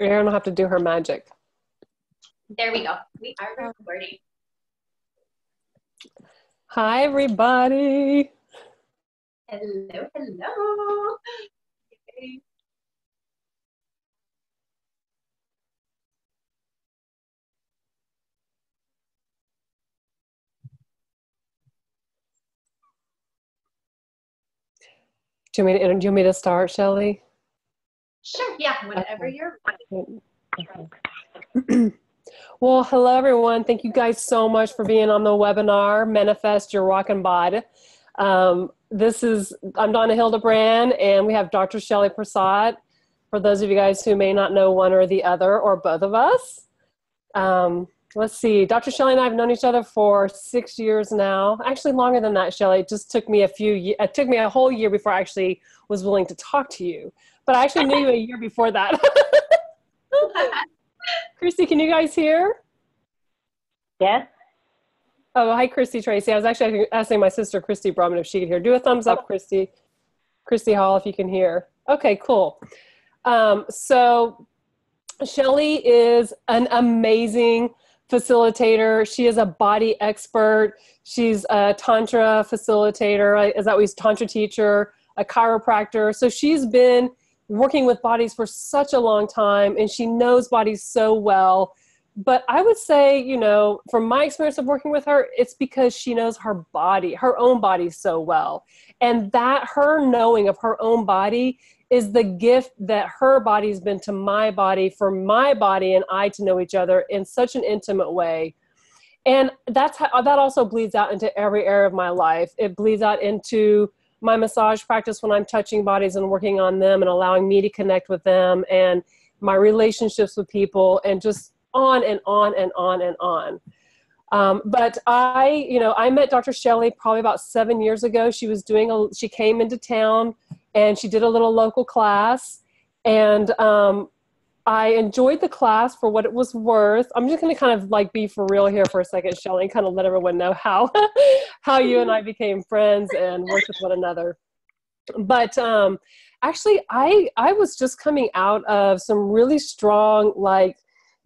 Erin will have to do her magic. There we go. We are recording. Hi, everybody. Hello, hello. Do you want me to, do you want me to start, Shelly? Sure, yeah, whenever Okay. you're Well, hello everyone. Thank you guys so much for being on the webinar, Manifest Your Rockin' Bod. Um, this is, I'm Donna Hildebrand and we have Dr. Shelly Persad. For those of you guys who may not know one or the other or both of us. Um, let's see, Dr. Shelly and I have known each other for six years now. Actually longer than that, Shelly. It just took me a few, it took me a whole year before I actually was willing to talk to you. But I actually knew you a year before that. Christy, can you guys hear? Yes. Oh, hi, Christy Tracy. I was actually asking my sister, Christy Brumman, if she could hear. Do a thumbs up, Christy. Christy Hall, if you can hear. Okay, cool. Um, so, Shelly is an amazing facilitator. She is a body expert. She's a Tantra facilitator. Is that he's Tantra teacher, a chiropractor. So, she's been working with bodies for such a long time and she knows bodies so well but I would say, you know, from my experience of working with her, it's because she knows her body, her own body so well. And that her knowing of her own body is the gift that her body's been to my body for my body and I to know each other in such an intimate way. And that's how that also bleeds out into every area of my life. It bleeds out into my massage practice when I'm touching bodies and working on them and allowing me to connect with them and my relationships with people and just on and on and on and on. Um, but I, you know, I met Dr. Shelly probably about seven years ago. She was doing a, she came into town and she did a little local class. And um, I enjoyed the class for what it was worth. I'm just going to kind of like be for real here for a second, Shelly, and kind of let everyone know how, how you and I became friends and worked with one another. But um, actually, I, I was just coming out of some really strong, like,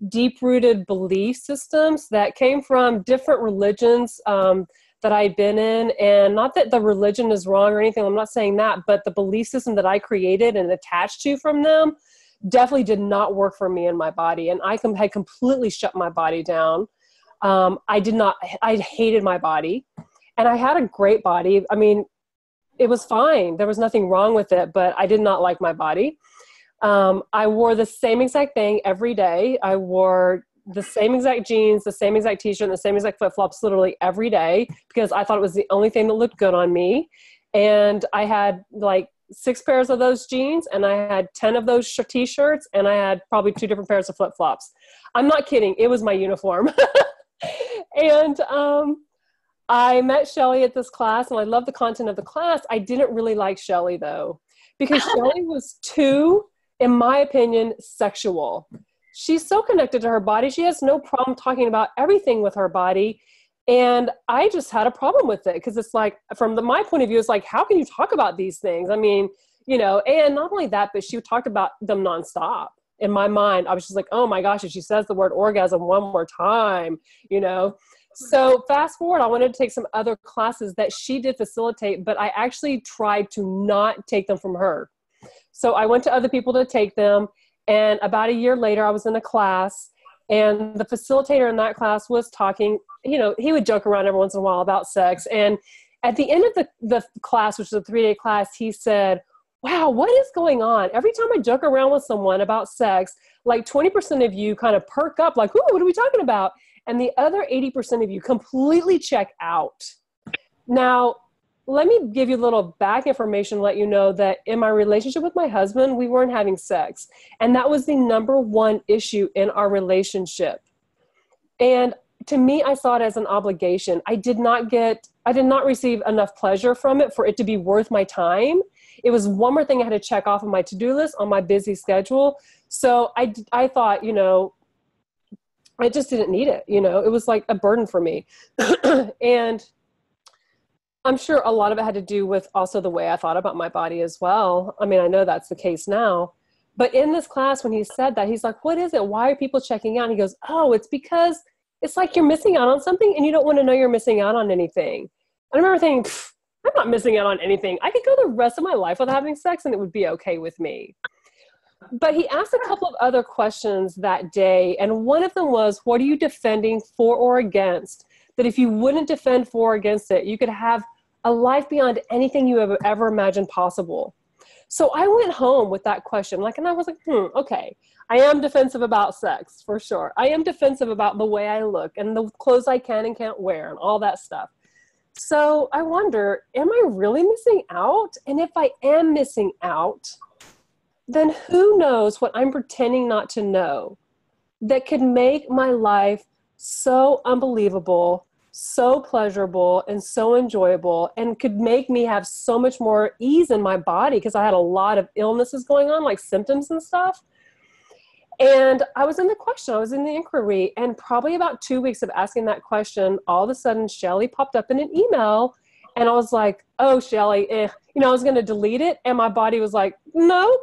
deep rooted belief systems that came from different religions um, that I'd been in. And not that the religion is wrong or anything, I'm not saying that, but the belief system that I created and attached to from them definitely did not work for me and my body. And I com- had completely shut my body down. Um, I did not, I hated my body. And I had a great body. I mean, it was fine. There was nothing wrong with it, but I did not like my body. Um, I wore the same exact thing every day. I wore the same exact jeans, the same exact t-shirt, the same exact flip-flops literally every day because I thought it was the only thing that looked good on me. And I had like six pairs of those jeans and I had 10 of those sh- t-shirts and I had probably two different pairs of flip-flops. I'm not kidding. It was my uniform. and um, I met Shelly at this class and I love the content of the class. I didn't really like Shelly though because Shelly was too in my opinion, sexual. She's so connected to her body. She has no problem talking about everything with her body. And I just had a problem with it because it's like, from the, my point of view, it's like, how can you talk about these things? I mean, you know, and not only that, but she talked about them nonstop. In my mind, I was just like, oh my gosh, if she says the word orgasm one more time, you know. So fast forward, I wanted to take some other classes that she did facilitate, but I actually tried to not take them from her. So I went to other people to take them. And about a year later, I was in a class, and the facilitator in that class was talking. You know, he would joke around every once in a while about sex. And at the end of the, the class, which was a three day class, he said, Wow, what is going on? Every time I joke around with someone about sex, like 20% of you kind of perk up, like, Ooh, what are we talking about? And the other 80% of you completely check out. Now, let me give you a little back information let you know that in my relationship with my husband we weren't having sex. And that was the number one issue in our relationship. And to me i saw it as an obligation. I did not get i did not receive enough pleasure from it for it to be worth my time. It was one more thing i had to check off of my to-do list on my busy schedule. So i i thought you know i just didn't need it you know it was like a burden for me. And I'm sure a lot of it had to do with also the way I thought about my body as well. I mean, I know that's the case now, But in this class, when he said that, he's like, What is it? Why are people checking out? And he goes, Oh, it's because it's like you're missing out on something and you don't want to know you're missing out on anything. And I remember thinking, I'm not missing out on anything. I could go the rest of my life without having sex and it would be okay with me. But he asked a couple of other questions that day, and one of them was, What are you defending for or against? That if you wouldn't defend for or against it, you could have a life beyond anything you have ever imagined possible. So I went home with that question, like, and I was like, hmm, okay, I am defensive about sex for sure. I am defensive about the way I look and the clothes I can and can't wear and all that stuff. So I wonder, am I really missing out? And if I am missing out, then who knows what I'm pretending not to know that could make my life so unbelievable so pleasurable and so enjoyable and could make me have so much more ease in my body because I had a lot of illnesses going on, like symptoms and stuff. And I was in the question, I was in the inquiry, and probably about two weeks of asking that question, all of a sudden Shelly popped up in an email. And I was like, oh, Shelly, eh. you know, I was going to delete it. And my body was like, no.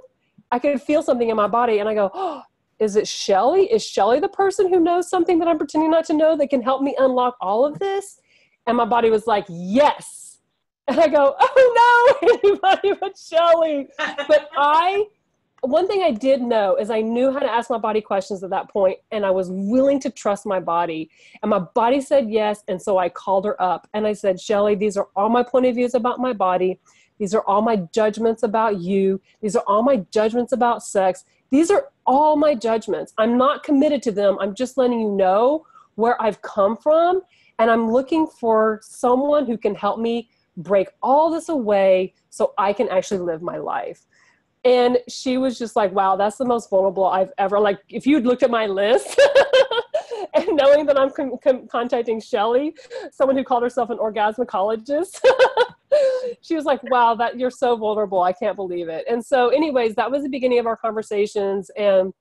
I could feel something in my body. And I go, oh, is it Shelly? Is Shelly the person who knows something that I'm pretending not to know that can help me unlock all of this? And my body was like, yes. And I go, oh no, anybody but Shelly. But I, one thing I did know is I knew how to ask my body questions at that point, and I was willing to trust my body. And my body said yes. And so I called her up and I said, Shelly, these are all my point of views about my body. These are all my judgments about you. These are all my judgments about sex. These are all my judgments. I'm not committed to them. I'm just letting you know where I've come from. And I'm looking for someone who can help me break all this away so I can actually live my life. And she was just like, wow, that's the most vulnerable I've ever, like, if you'd looked at my list and knowing that I'm con- con- contacting Shelly, someone who called herself an orgasmicologist, she was like, wow, that you're so vulnerable. I can't believe it. And so anyways, that was the beginning of our conversations. And,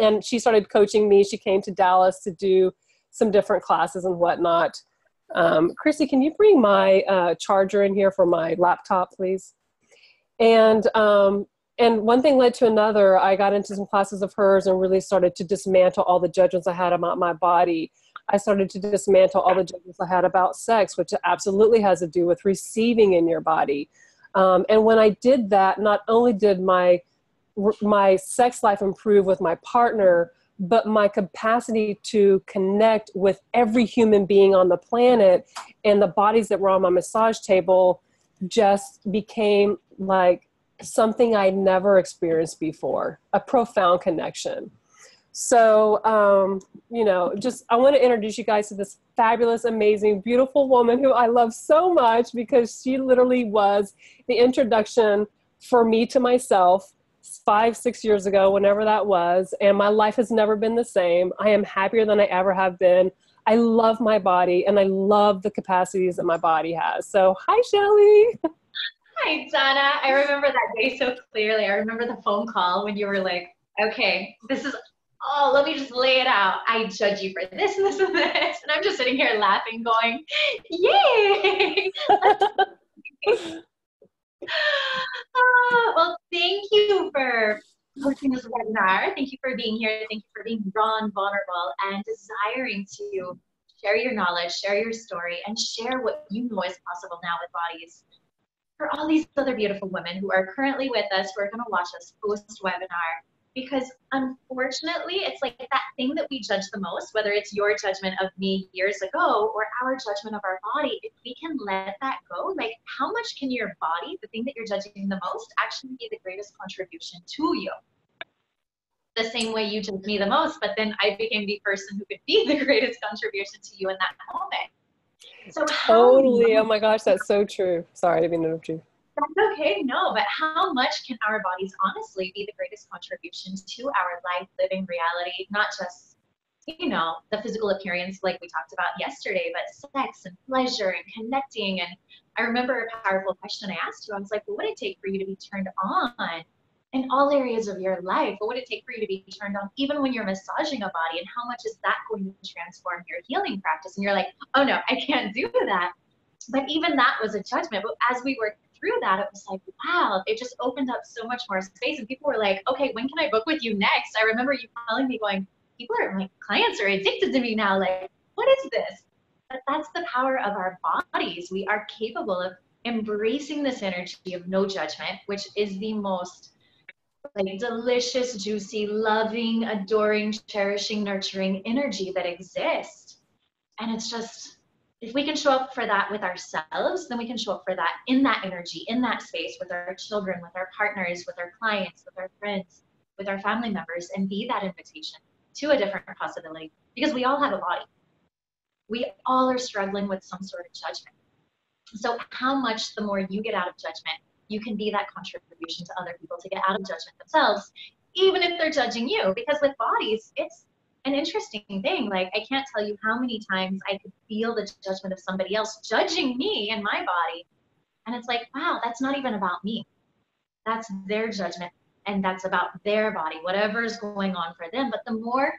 and she started coaching me. She came to Dallas to do some different classes and whatnot. Um, Chrissy, can you bring my uh, charger in here for my laptop, please? And um, and one thing led to another. I got into some classes of hers and really started to dismantle all the judgments I had about my body. I started to dismantle all the judgments I had about sex, which absolutely has to do with receiving in your body. Um, and when I did that, not only did my my sex life improve with my partner, but my capacity to connect with every human being on the planet and the bodies that were on my massage table just became like something I'd never experienced before a profound connection. So, um, you know, just I want to introduce you guys to this fabulous, amazing, beautiful woman who I love so much because she literally was the introduction for me to myself five, six years ago, whenever that was. And my life has never been the same. I am happier than I ever have been. I love my body and I love the capacities that my body has. So, hi, Shelly. Hi, Donna. I remember that day so clearly. I remember the phone call when you were like, okay, this is, oh, let me just lay it out. I judge you for this and this and this. And I'm just sitting here laughing, going, yay. well, thank you for hosting this webinar. Thank you for being here. Thank you for being raw and vulnerable and desiring to share your knowledge, share your story, and share what you know is possible now with bodies for all these other beautiful women who are currently with us, who are going to watch us post webinar. Because unfortunately, it's like that thing that we judge the most, whether it's your judgment of me years ago or our judgment of our body, if we can let that go, like how much can your body, the thing that you're judging the most, actually be the greatest contribution to you? the same way you judged me the most, but then I became the person who could be the greatest contribution to you in that moment. So totally. Oh my gosh, that's so true. Sorry, I didn't to interrupt you. That's okay, no, but how much can our bodies honestly be the greatest contributions to our life living reality, not just, you know, the physical appearance like we talked about yesterday, but sex and pleasure and connecting. And I remember a powerful question I asked you. I was like, what would it take for you to be turned on in all areas of your life? What would it take for you to be turned on, even when you're massaging a body? And how much is that going to transform your healing practice? And you're like, oh no, I can't do that. But even that was a judgment. But as we work through that, it was like, wow, it just opened up so much more space. And people were like, okay, when can I book with you next? I remember you telling me going, people are like clients are addicted to me now. Like, what is this? But that's the power of our bodies. We are capable of embracing this energy of no judgment, which is the most like delicious, juicy, loving, adoring, cherishing, nurturing energy that exists. And it's just if we can show up for that with ourselves, then we can show up for that in that energy, in that space with our children, with our partners, with our clients, with our friends, with our family members, and be that invitation to a different possibility. Because we all have a body. We all are struggling with some sort of judgment. So, how much the more you get out of judgment, you can be that contribution to other people to get out of judgment themselves, even if they're judging you. Because with bodies, it's an interesting thing. Like, I can't tell you how many times I could feel the judgment of somebody else judging me and my body. And it's like, wow, that's not even about me. That's their judgment and that's about their body, whatever's going on for them. But the more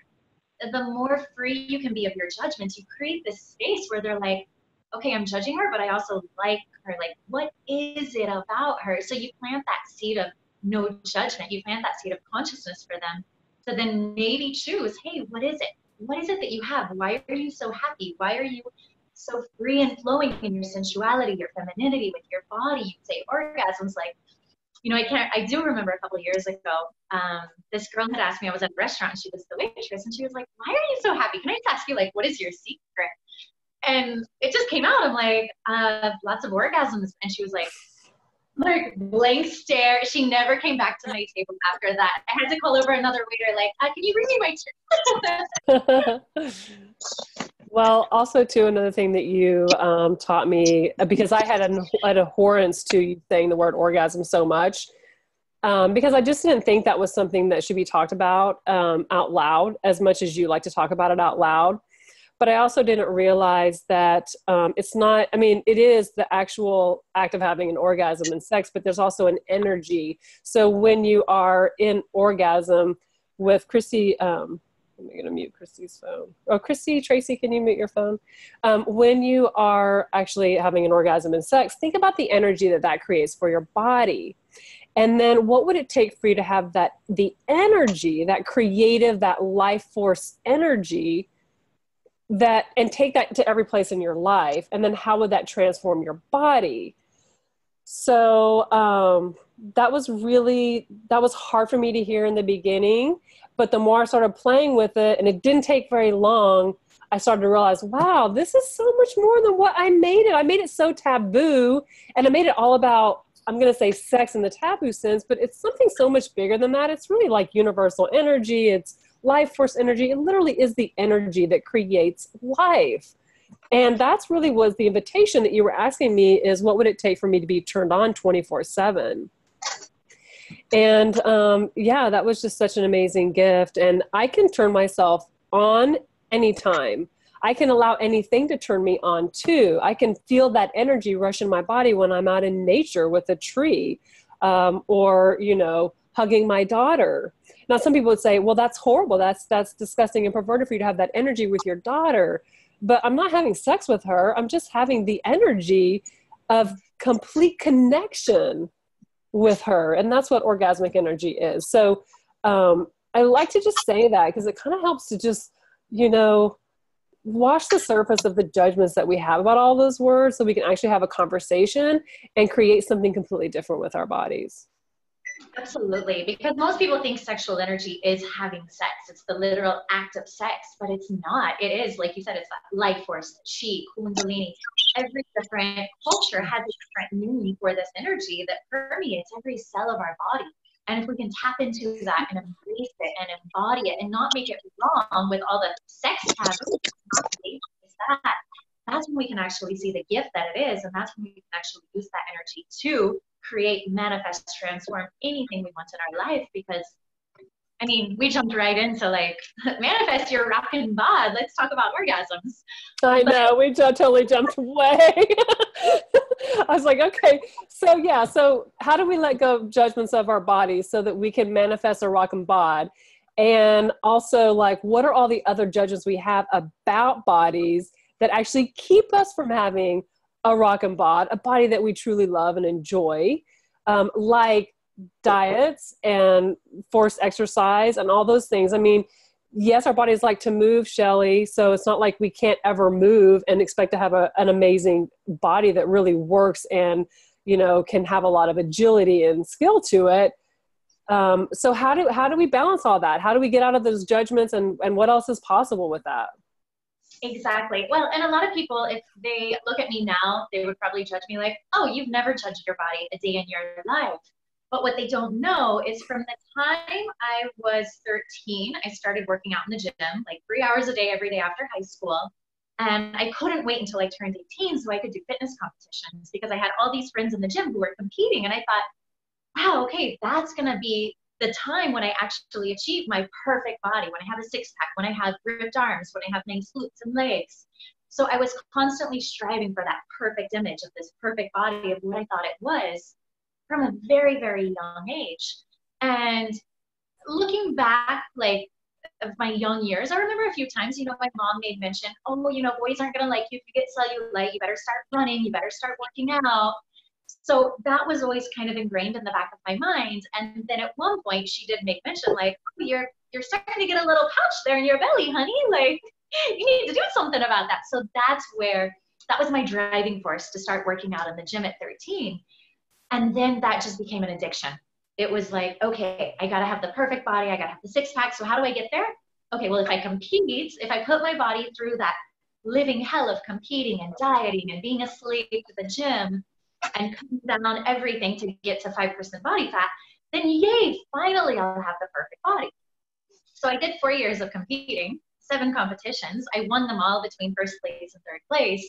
the more free you can be of your judgments, you create this space where they're like, okay, I'm judging her, but I also like her. Like, what is it about her? So you plant that seed of no judgment. You plant that seed of consciousness for them to then maybe choose, hey, what is it? What is it that you have? Why are you so happy? Why are you so free and flowing in your sensuality, your femininity with your body? You say orgasms like, you know, I can't, I do remember a couple years ago, um, this girl had asked me, I was at a restaurant, she was the waitress, and she was like, why are you so happy? Can I just ask you, like, what is your secret? And it just came out. I'm like, uh, lots of orgasms. And she was like, like blank stare. She never came back to my table after that. I had to call over another waiter, like, uh, can you bring me my drink? well, also too, another thing that you um, taught me uh, because I had an, an abhorrence to you saying the word orgasm so much. Um, because I just didn't think that was something that should be talked about um, out loud as much as you like to talk about it out loud but I also didn't realize that um, it's not, I mean, it is the actual act of having an orgasm and sex, but there's also an energy. So when you are in orgasm with Christy, um, I'm going to mute Christy's phone. Oh, Christy, Tracy, can you mute your phone? Um, when you are actually having an orgasm in sex, think about the energy that that creates for your body. And then what would it take for you to have that, the energy, that creative, that life force energy that and take that to every place in your life and then how would that transform your body? So um, that was really that was hard for me to hear in the beginning but the more i started playing with it and it didn't take very long i started to realize wow this is so much more than what i made it. I made it so taboo and i made it all about i'm going to say sex in the taboo sense but it's something so much bigger than that. It's really like universal energy. It's life force energy. It literally is the energy that creates life. And that's really was the invitation that you were asking me is what would it take for me to be turned on 24 7? And um, yeah, that was just such an amazing gift. And I can turn myself on anytime. I can allow anything to turn me on too. I can feel that energy rush in my body when I'm out in nature with a tree um, or, you know, hugging my daughter. Now, some people would say, well, that's horrible. That's, that's disgusting and perverted for you to have that energy with your daughter. But I'm not having sex with her. I'm just having the energy of complete connection with her. And that's what orgasmic energy is. So um, I like to just say that because it kind of helps to just, you know, wash the surface of the judgments that we have about all those words so we can actually have a conversation and create something completely different with our bodies. Absolutely, because most people think sexual energy is having sex. It's the literal act of sex, but it's not. It is, like you said, it's life force, chi, kundalini. Every different culture has a different meaning for this energy that permeates every cell of our body. And if we can tap into that and embrace it and embody it and not make it wrong with all the sex taboos, that, that's when we can actually see the gift that it is. And that's when we can actually use that energy to create, manifest, transform anything we want in our life because I mean, we jumped right into like manifest your rockin' bod. Let's talk about orgasms. I know we totally jumped away. I was like, okay, so yeah, so how do we let go of judgments of our bodies so that we can manifest a rockin' bod? And also, like, what are all the other judgments we have about bodies that actually keep us from having a rockin' bod, a body that we truly love and enjoy, um, like diets and forced exercise and all those things. I mean, yes, our bodies like to move, Shelly. So it's not like we can't ever move and expect to have a, an amazing body that really works and, you know, can have a lot of agility and skill to it. Um, so how do how do we balance all that? How do we get out of those judgments and, and what else is possible with that? Exactly. Well, and a lot of people, if they look at me now, they would probably judge me like, oh, you've never judged your body a day in your life. But what they don't know is from the time I was 13, I started working out in the gym like three hours a day every day after high school. And I couldn't wait until I turned 18 so I could do fitness competitions because I had all these friends in the gym who were competing. And I thought, wow, okay, that's going to be the time when I actually achieve my perfect body, when I have a six pack, when I have ripped arms, when I have nice glutes and legs. So I was constantly striving for that perfect image of this perfect body of what I thought it was from a very, very young age. And looking back, like, of my young years, I remember a few times, you know, my mom made mention, oh, you know, boys aren't going to like you if you get cellulite. You better start running. You better start working out. So that was always kind of ingrained in the back of my mind. And then at one point, she did make mention, like, oh, you're you're starting to get a little pouch there in your belly, honey. Like, you need to do something about that. So that's where that was my driving force to start working out in the gym at 13. And then that just became an addiction. It was like, okay, I gotta have the perfect body, I gotta have the six pack. So how do I get there? Okay, well, if I compete, if I put my body through that living hell of competing and dieting and being asleep at the gym and cutting down everything to get to 5% body fat, then yay, finally I'll have the perfect body. So I did four years of competing seven competitions. I won them all between first place and third place.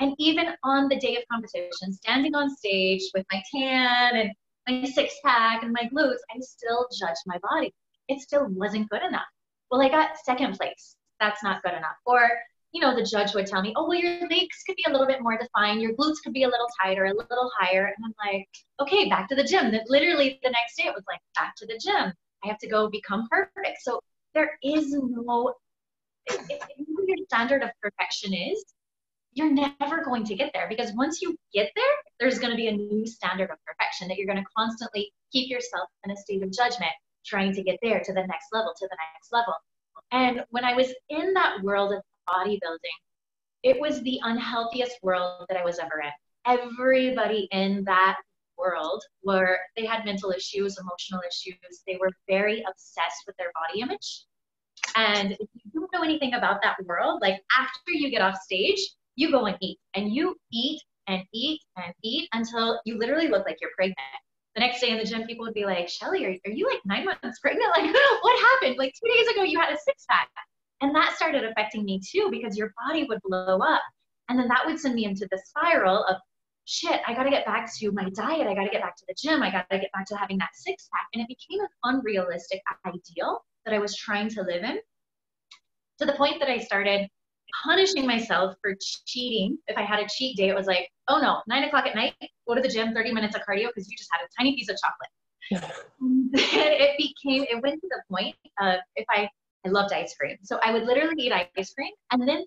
And even on the day of competition, standing on stage with my tan and my six pack and my glutes, I still judged my body. It still wasn't good enough. Well, I got second place. That's not good enough. Or, you know, the judge would tell me, oh, well, your legs could be a little bit more defined. Your glutes could be a little tighter, a little higher. And I'm like, okay, back to the gym. That literally the next day it was like, back to the gym. I have to go become perfect. So there is no whatever your standard of perfection is, you're never going to get there because once you get there, there's going to be a new standard of perfection that you're going to constantly keep yourself in a state of judgment, trying to get there to the next level, to the next level. And when I was in that world of bodybuilding, it was the unhealthiest world that I was ever in. Everybody in that world were they had mental issues, emotional issues. They were very obsessed with their body image. And if you don't know anything about that world, like after you get off stage, you go and eat and you eat and eat and eat until you literally look like you're pregnant. The next day in the gym, people would be like, Shelly, are, are you like nine months pregnant? Like, what happened? Like two days ago, you had a six pack. And that started affecting me too because your body would blow up. And then that would send me into the spiral of shit, I got to get back to my diet. I got to get back to the gym. I got to get back to having that six pack. And it became an unrealistic ideal that I was trying to live in to the point that I started punishing myself for cheating. If I had a cheat day, it was like, oh no, nine o'clock at night, go to the gym, 30 minutes of cardio because you just had a tiny piece of chocolate. it became, it went to the point of if I, I loved ice cream. So I would literally eat ice cream and then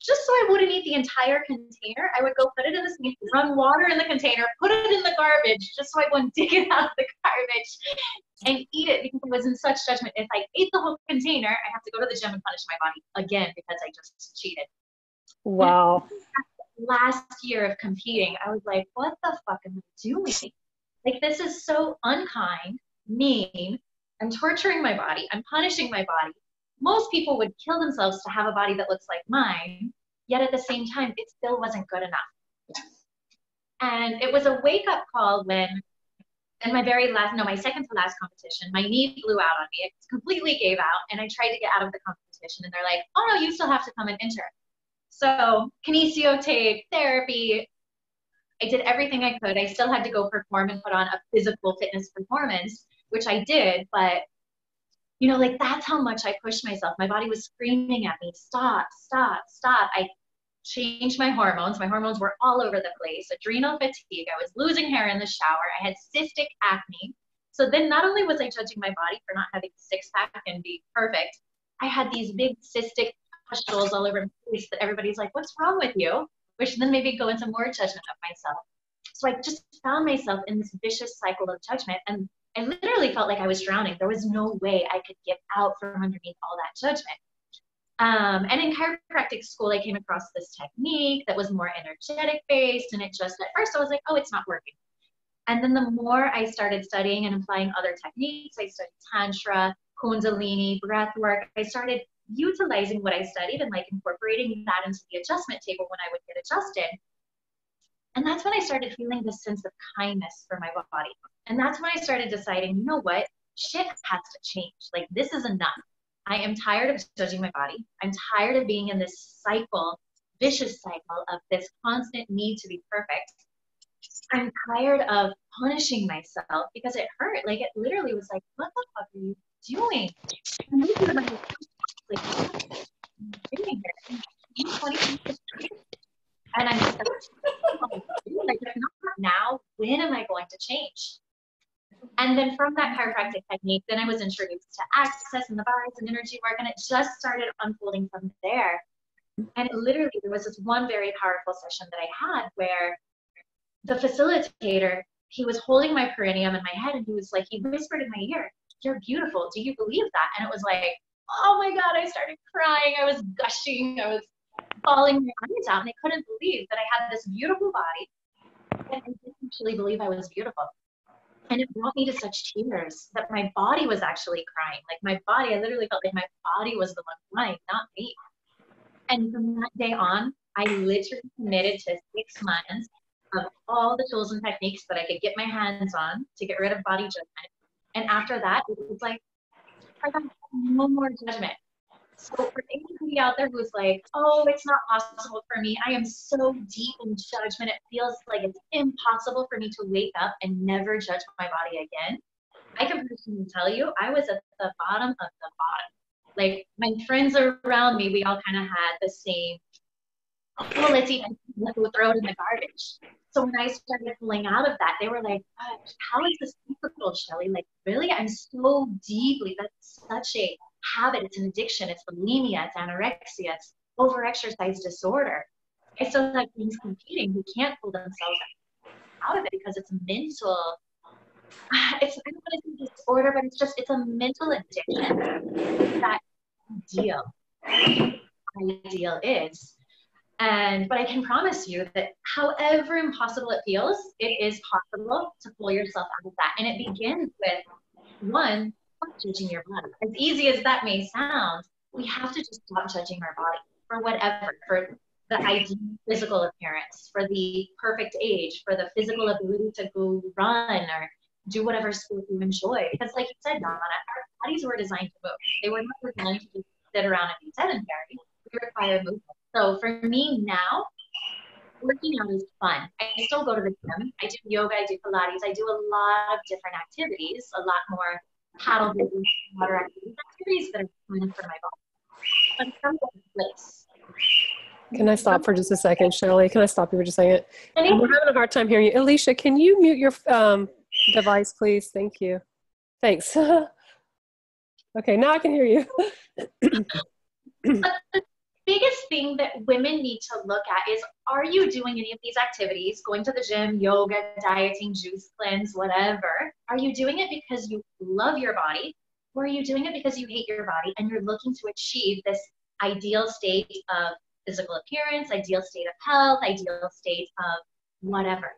just so I wouldn't eat the entire container, I would go put it in the sink, run water in the container, put it in the garbage, just so I wouldn't dig it out of the garbage and eat it because I was in such judgment. If I ate the whole container, I have to go to the gym and punish my body again because I just cheated. Wow. Last year of competing, I was like, what the fuck am I doing? Like, this is so unkind, mean. I'm torturing my body. I'm punishing my body most people would kill themselves to have a body that looks like mine, yet at the same time, it still wasn't good enough. And it was a wake up call when, in my very last, no, my second to last competition, my knee blew out on me. It completely gave out, and I tried to get out of the competition, and they're like, oh no, you still have to come and enter. So, kinesio tape, therapy, I did everything I could. I still had to go perform and put on a physical fitness performance, which I did, but you know, like that's how much I pushed myself. My body was screaming at me, stop, stop, stop. I changed my hormones. My hormones were all over the place. Adrenal fatigue. I was losing hair in the shower. I had cystic acne. So then not only was I judging my body for not having six pack and be perfect, I had these big cystic pustules all over my face that everybody's like, what's wrong with you? which then maybe go into more judgment of myself. So I just found myself in this vicious cycle of judgment. And I literally felt like I was drowning. There was no way I could get out from underneath all that judgment. Um, and in chiropractic school, I came across this technique that was more energetic based. And it just, at first, I was like, oh, it's not working. And then the more I started studying and applying other techniques, I studied Tantra, Kundalini, breath work. I started utilizing what I studied and like incorporating that into the adjustment table when I would get adjusted. And that's when I started feeling this sense of kindness for my body. And that's when I started deciding, you know what? Shit has to change. Like, this is enough. I am tired of judging my body. I'm tired of being in this cycle, vicious cycle of this constant need to be perfect. I'm tired of punishing myself because it hurt. Like, it literally was like, what the fuck are you doing? like, doing? And I'm like, oh, not now, when am I going to change? And then from that chiropractic technique, then I was introduced to access and the vibes and energy work, and it just started unfolding from there. And it literally, there was this one very powerful session that I had where the facilitator, he was holding my perineum in my head, and he was like, he whispered in my ear, You're beautiful. Do you believe that? And it was like, Oh my God, I started crying. I was gushing. I was bawling my eyes out, and I couldn't believe that I had this beautiful body, and I didn't actually believe I was beautiful. And it brought me to such tears that my body was actually crying. Like my body, I literally felt like my body was the one crying, not me. And from that day on, I literally committed to six months of all the tools and techniques that I could get my hands on to get rid of body judgment. And after that, it was like, I got no more judgment. So for anybody out there who's like, oh, it's not possible for me, I am so deep in judgment, it feels like it's impossible for me to wake up and never judge my body again. I can personally tell you, I was at the bottom of the bottom. Like my friends around me, we all kind of had the same, well, let's even throw it in the garbage. So when I started pulling out of that, they were like, how is this difficult, Shelly? Like, really? I'm so deeply, that's such a habit, it's an addiction, it's bulimia, it's anorexia, it's overexercise disorder. I still have things competing who can't pull themselves out of it because it's mental. It's I don't want to say disorder, but it's just it's a mental addiction. That ideal ideal is. And but I can promise you that however impossible it feels, it is possible to pull yourself out of that. And it begins with one, judging your body. As easy as that may sound, we have to just stop judging our body for whatever, for the ideal physical appearance, for the perfect age, for the physical ability to go run or do whatever sport you enjoy. Because, like you said, Donna, our bodies were designed to move. They were not designed to just sit around and be sedentary. We require movement. So for me now, working out is fun. I still go to the gym. I do yoga. I do Pilates. I do a lot of different activities, a lot more paddle business, water activities, activities that are fun for my body. But place. Can I stop for just a second, Shelly? Can I stop you for just a second? We're having a hard time hearing you. Alicia, can you mute your um, device, please? Thank you. Thanks. okay, now I can hear you. biggest thing that women need to look at is are you doing any of these activities? Going to the gym yoga dieting juice cleanse whatever. Are you doing it because you love your body? Or are you doing it because you hate your body and you're looking to achieve this ideal state of physical appearance ideal state of health ideal state of whatever?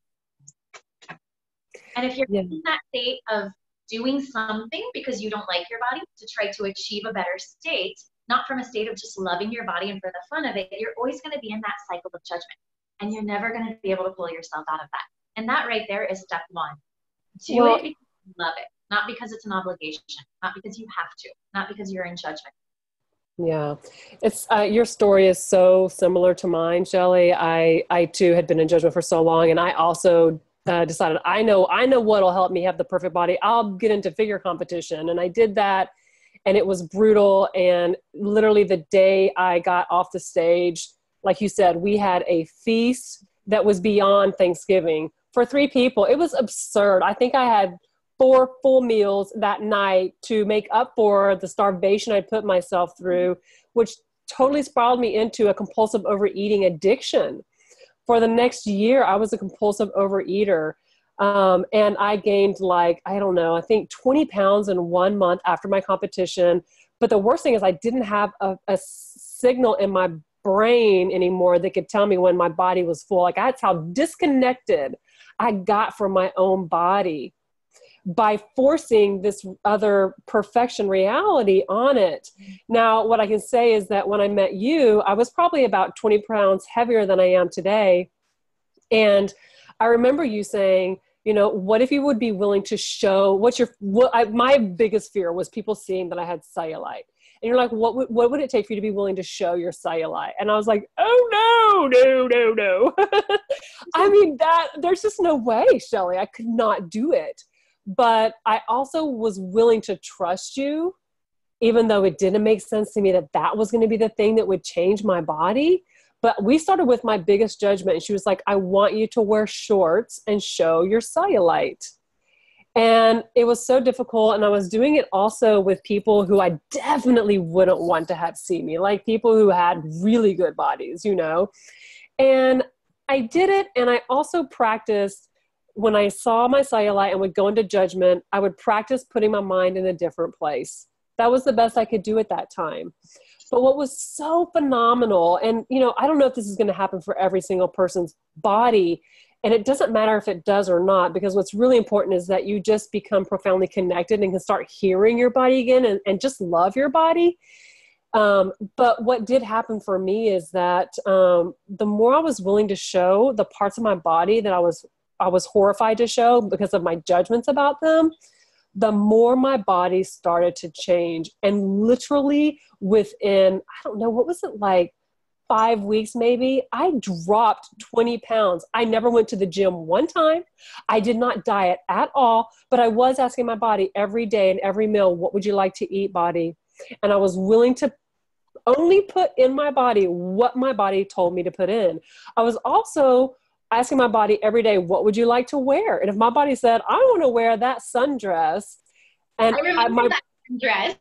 And if you're yeah. in that state of doing something because you don't like your body to try to achieve a better state not from a state of just loving your body and for the fun of it, you're always going to be in that cycle of judgment. And you're never going to be able to pull yourself out of that. And that right there is step one. Do well, it because you love it, not because it's an obligation, not because you have to, not because you're in judgment. Yeah, it's uh, your story is so similar to mine, Shelly. I I too had been in judgment for so long, and I also uh, decided I know I know what'll help me have the perfect body. I'll get into figure competition, and I did that and it was brutal. And literally the day i got off the stage like you said we had a feast that was beyond thanksgiving for three people. It was absurd. I think i had four full meals that night to make up for the starvation i put myself through which totally spiraled me into a compulsive overeating addiction. For the next year, I was a compulsive overeater. Um, and I gained like, I don't know, I think 20 pounds in one month after my competition. But the worst thing is, I didn't have a, a signal in my brain anymore that could tell me when my body was full. Like, that's how disconnected I got from my own body by forcing this other perfection reality on it. Now, what I can say is that when I met you, I was probably about 20 pounds heavier than I am today. And I remember you saying, you know, what if you would be willing to show what's your, what I, my biggest fear was people seeing that I had cellulite. And you're like, what would, what would it take for you to be willing to show your cellulite? And I was like, oh no, no, no, no. I mean, that there's just no way, Shelly. I could not do it but I also was willing to trust you, even though it didn't make sense to me that that was going to be the thing that would change my body. But we started with my biggest judgment, and she was like, I want you to wear shorts and show your cellulite. And it was so difficult. And I was doing it also with people who I definitely wouldn't want to have see me, like people who had really good bodies, you know? And I did it. And I also practiced when I saw my cellulite and would go into judgment, I would practice putting my mind in a different place. That was the best I could do at that time. But what was so phenomenal, and you know, I don't know if this is going to happen for every single person's body, and it doesn't matter if it does or not, because what's really important is that you just become profoundly connected and can start hearing your body again and, and just love your body. Um, but what did happen for me is that um, the more I was willing to show the parts of my body that I was I was horrified to show because of my judgments about them, the more my body started to change. And literally within, I don't know, what was it like? Five weeks, maybe, I dropped 20 pounds. I never went to the gym one time. I did not diet at all, but I was asking my body every day and every meal, What would you like to eat, body? And I was willing to only put in my body what my body told me to put in. I was also asking my body every day, what would you like to wear? And if my body said, I want to wear that sundress, and I I, my, that dress.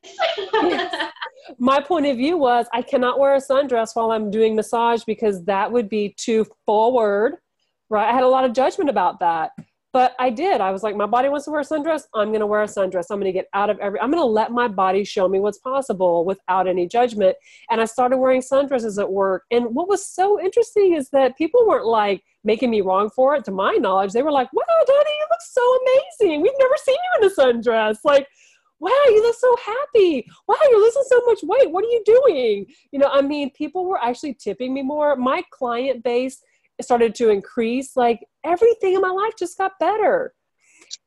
yes, my point of view was I cannot wear a sundress while I'm doing massage because that would be too forward, right? I had a lot of judgment about that. But I did. I was like, my body wants to wear a sundress. I'm going to wear a sundress. I'm going to get out of every, I'm going to let my body show me what's possible without any judgment. And I started wearing sundresses at work. And what was so interesting is that people weren't like making me wrong for it. To my knowledge, they were like, wow, Dani, you look so amazing. We've never seen you in a sundress. Like, wow, you look so happy. Wow, you're losing so much weight. What are you doing? You know, I mean, people were actually tipping me more. My client base started to increase. Like everything in my life just got better.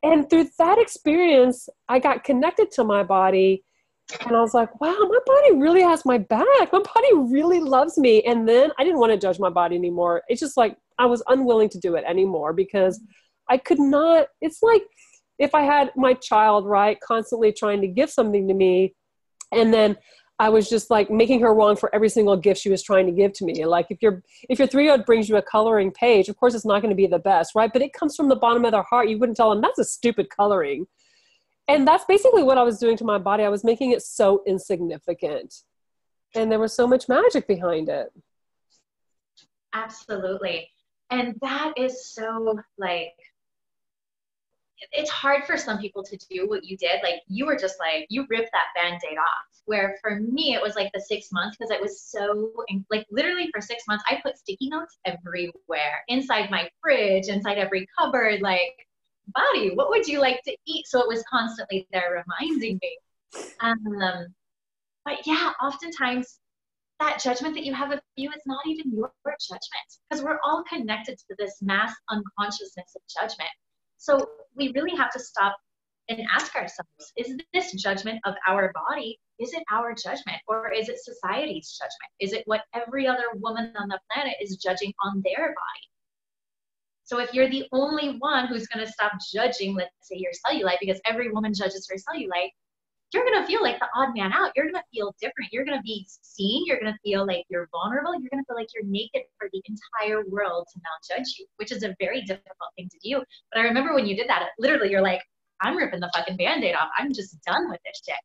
And through that experience, I got connected to my body. And I was like, wow, my body really has my back. My body really loves me. And then I didn't want to judge my body anymore. It's just like I was unwilling to do it anymore because I could not. It's like if I had my child, right, constantly trying to give something to me, and then I was just like making her wrong for every single gift she was trying to give to me. Like if your if your three year old brings you a coloring page, of course it's not going to be the best, right? But it comes from the bottom of their heart. You wouldn't tell them that's a stupid coloring. And that's basically what I was doing to my body. I was making it so insignificant. And there was so much magic behind it. Absolutely. And that is so like it's hard for some people to do what you did. Like you were just like you ripped that band-aid off. Where for me it was like the six months because it was so like literally for six months I put sticky notes everywhere inside my fridge, inside every cupboard. Like, body, what would you like to eat? So it was constantly there reminding me. Um, but yeah, oftentimes that judgment that you have of you is not even your judgment because we're all connected to this mass unconsciousness of judgment. So we really have to stop and ask ourselves is this judgment of our body is it our judgment or is it society's judgment? Is it what every other woman on the planet is judging on their body? So if you're the only one who's going to stop judging let's say your cellulite because every woman judges her cellulite you're going to feel like the odd man out you're going to feel different you're going to be seen you're going to feel like you're vulnerable you're going to feel like you're naked for the entire world to now judge you which is a very difficult thing to do but i remember when you did that literally you're like I'm ripping the fucking band-aid off. I'm just done with this shit.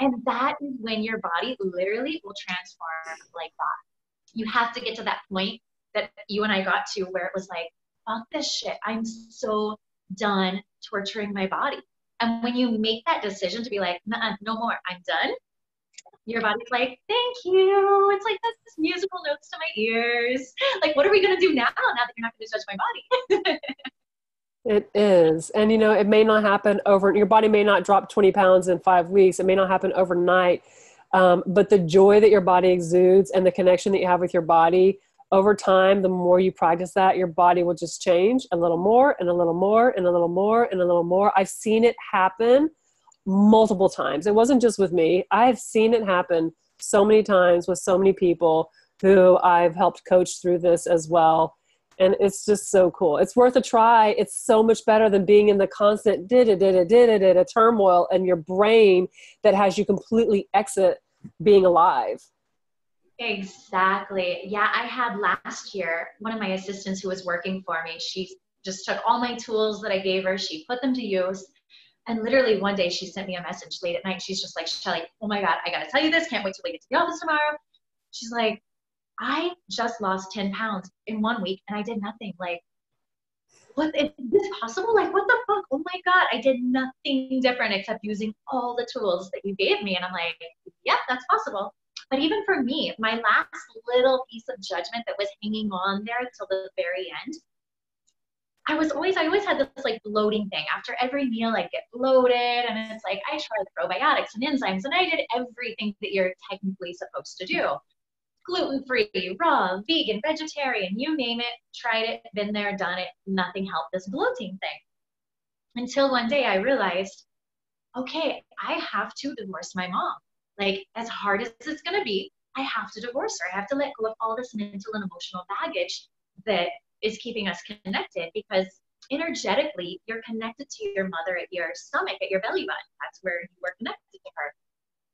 And that is when your body literally will transform like that. You have to get to that point that you and I got to where it was like, fuck this shit. I'm so done torturing my body. And when you make that decision to be like, no more, I'm done, your body's like, thank you. It's like this musical notes to my ears. Like, what are we gonna do now? Now that you're not gonna judge my body. it is. And you know, it may not happen over your body may not drop 20 pounds in five weeks. It may not happen overnight. Um, but the joy that your body exudes and the connection that you have with your body over time, the more you practice that, your body will just change a little more and a little more and a little more and a little more. I've seen it happen multiple times. It wasn't just with me, I've seen it happen so many times with so many people who I've helped coach through this as well. And it's just so cool. It's worth a try. It's so much better than being in the constant did it, did it, did it, did turmoil and your brain that has you completely exit being alive. Exactly. Yeah, I had last year one of my assistants who was working for me. She just took all my tools that I gave her, she put them to use. And literally one day she sent me a message late at night. She's just like, Shelly, oh my God, I got to tell you this. Can't wait till we get to the office tomorrow. She's like, I just lost 10 pounds in one week and I did nothing. Like, what is this possible? Like, what the fuck? Oh my God, I did nothing different except using all the tools that you gave me. And I'm like, yep, that's possible. But even for me, my last little piece of judgment that was hanging on there till the very end, I was always, I always had this like bloating thing. After every meal, I get bloated, and it's like I tried probiotics and enzymes, and I did everything that you're technically supposed to do gluten free, raw, vegan, vegetarian, you name it, tried it, been there, done it, nothing helped this bloating thing. Until one day I realized, okay, I have to divorce my mom. Like, as hard as it's gonna be, I have to divorce her. I have to let go of all this mental and emotional baggage that is keeping us connected because energetically, you're connected to your mother at your stomach, at your belly button. That's where you were connected to her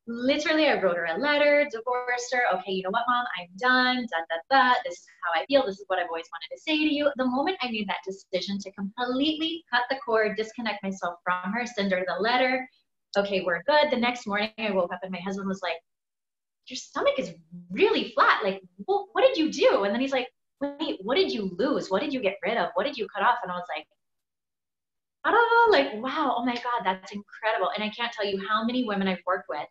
literally I wrote her a letter, divorced her. Okay, you know what, mom, I'm done. Da da da. This is how I feel. This is what I've always wanted to say to you. The moment I made that decision to completely cut the cord, disconnect myself from her, send her the letter. Okay, we're good. The next morning I woke up and my husband was like, Your stomach is really flat. Like, well, what did you do? And then he's like, Wait, what did you lose? What did you get rid of? What did you cut off? And I was like, I don't know, like, wow, oh my God, that's incredible. And I can't tell you how many women I've worked with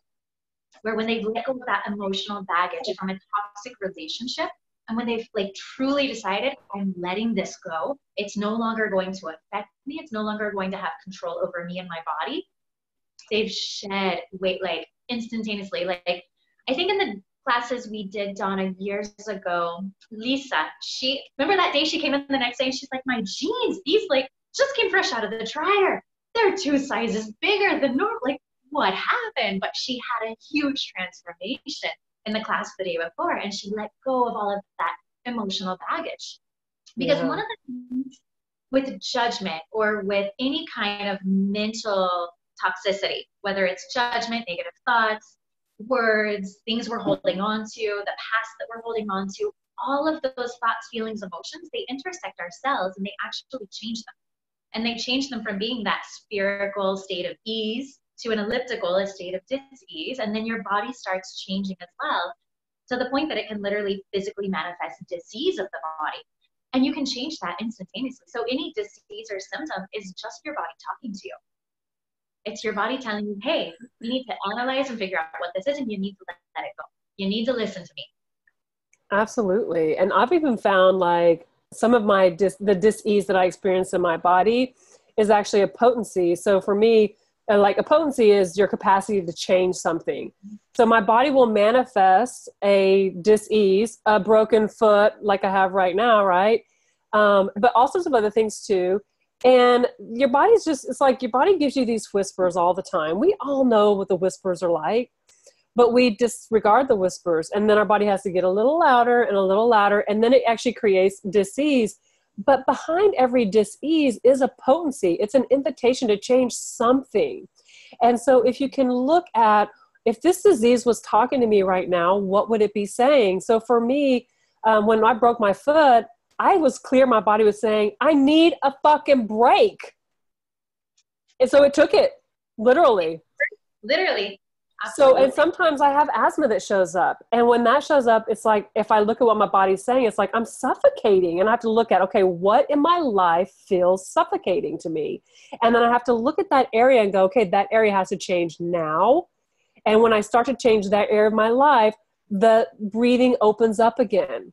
where when they've let go of that emotional baggage from a toxic relationship, and when they've like truly decided, I'm letting this go, it's no longer going to affect me, it's no longer going to have control over me and my body, they've shed weight like instantaneously. Like, I think in the classes we did Donna years ago, Lisa, she remember that day she came in the next day and she's like, My jeans, these like just came fresh out of the dryer. They're two sizes bigger than normal. Like, what happened? But she had a huge transformation in the class the day before, and she let go of all of that emotional baggage. Because yeah. one of the things with judgment or with any kind of mental toxicity, whether it's judgment, negative thoughts, words, things we're holding on to, the past that we're holding on to, all of those thoughts, feelings, emotions, they intersect our cells and they actually change them. And they change them from being that spherical state of ease to an elliptical, a state of disease, and then your body starts changing as well to the point that it can literally physically manifest disease of the body. And you can change that instantaneously. So any disease or symptom is just your body talking to you. It's your body telling you, hey, you need to analyze and figure out what this is, and you need to let it go. You need to listen to me. Absolutely. And I've even found like some of my dis- the dis-ease that I experience in my body is actually a potency. So for me, like a potency is your capacity to change something. So my body will manifest a dis-ease, a broken foot, like I have right now, right? Um, but all sorts of other things too. And your body's just, it's like your body gives you these whispers all the time. We all know what the whispers are like, but we disregard the whispers. And then our body has to get a little louder and a little louder. And then it actually creates disease but behind every dis-ease is a potency. It's an invitation to change something. And so if you can look at if this disease was talking to me right now, what would it be saying? So for me, um, when I broke my foot, I was clear my body was saying, I need a fucking break. And so it took it, literally. Literally. So, and sometimes I have asthma that shows up. And when that shows up, it's like if I look at what my body's saying, it's like I'm suffocating. And I have to look at, okay, what in my life feels suffocating to me? And then I have to look at that area and go, okay, that area has to change now. And when I start to change that area of my life, the breathing opens up again.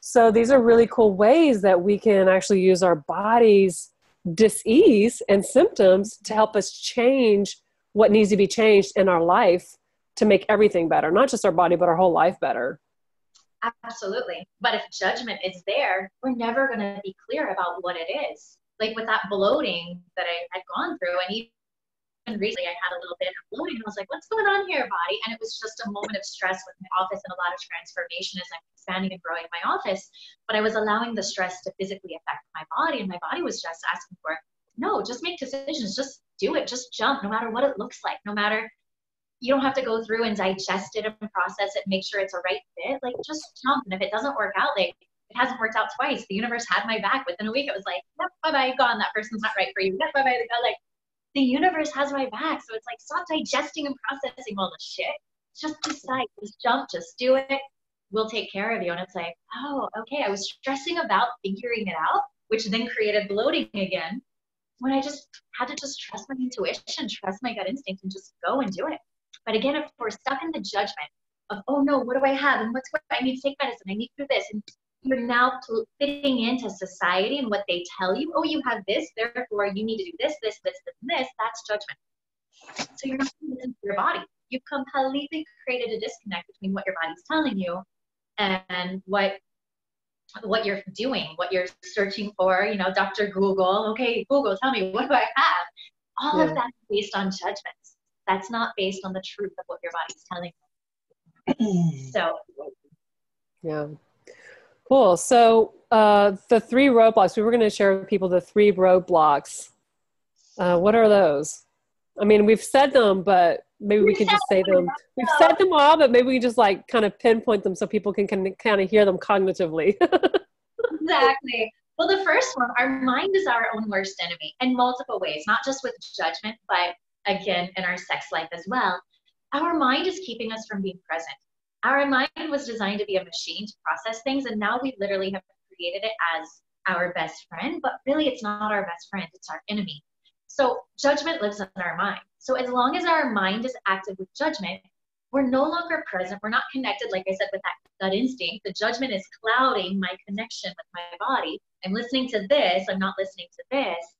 So, these are really cool ways that we can actually use our body's dis-ease and symptoms to help us change what needs to be changed in our life to make everything better, not just our body, but our whole life better. Absolutely. But if judgment is there, we're never going to be clear about what it is. Like with that bloating that I had gone through, and recently I had a little bit of bloating, and I was like, what's going on here, body? And it was just a moment of stress with my office and a lot of transformation as I'm expanding and growing my office. But I was allowing the stress to physically affect my body, and my body was just asking for, no, just make decisions, just do it, just jump, no matter what it looks like, no matter you don't have to go through and digest it and process it, make sure it's a right fit. Like just jump. And if it doesn't work out, like it hasn't worked out twice. The universe had my back within a week. It was like, yep, bye bye, gone. That person's not right for you. Yep, bye bye. Like the universe has my back. So it's like stop digesting and processing all the shit. Just decide, just jump, just do it. We'll take care of you. And it's like, oh, okay. I was stressing about figuring it out, which then created bloating again when I just had to just trust my intuition, trust my gut instinct, and just go and do it. But again, if we're stuck in the judgment of, oh no, what do I have? And what's what? I need to take medicine. I need to do this. And you're now fitting into society and what they tell you. Oh, you have this, therefore you need to do this, this, this, this, and this. That's judgment. So you're not listening to your body. You've completely created a disconnect between what your body's telling you and what what you're doing, what you're searching for, you know, Dr. Google, okay, Google, tell me, what do I have? All yeah. of that is based on judgments. That's not based on the truth of what your body's telling you. so, yeah. Cool. So, uh, the three roadblocks, we were going to share with people the three roadblocks. Uh, what are those? I mean, we've said them, but maybe we, we could just say them. We've said them all, but maybe we can just like kind of pinpoint them so people can, can kind of hear them cognitively. exactly. Well, the first one, our mind is our own worst enemy in multiple ways, not just with judgment, but again in our sex life as well. Our mind is keeping us from being present. Our mind was designed to be a machine to process things, and now we literally have created it as our best friend, but really it's not our best friend, it's our enemy. So judgment lives in our mind. So as long as our mind is active with judgment, we're no longer present. We're not connected, like I said, with that gut instinct. The judgment is clouding my connection with my body. I'm listening to this, I'm not listening to this.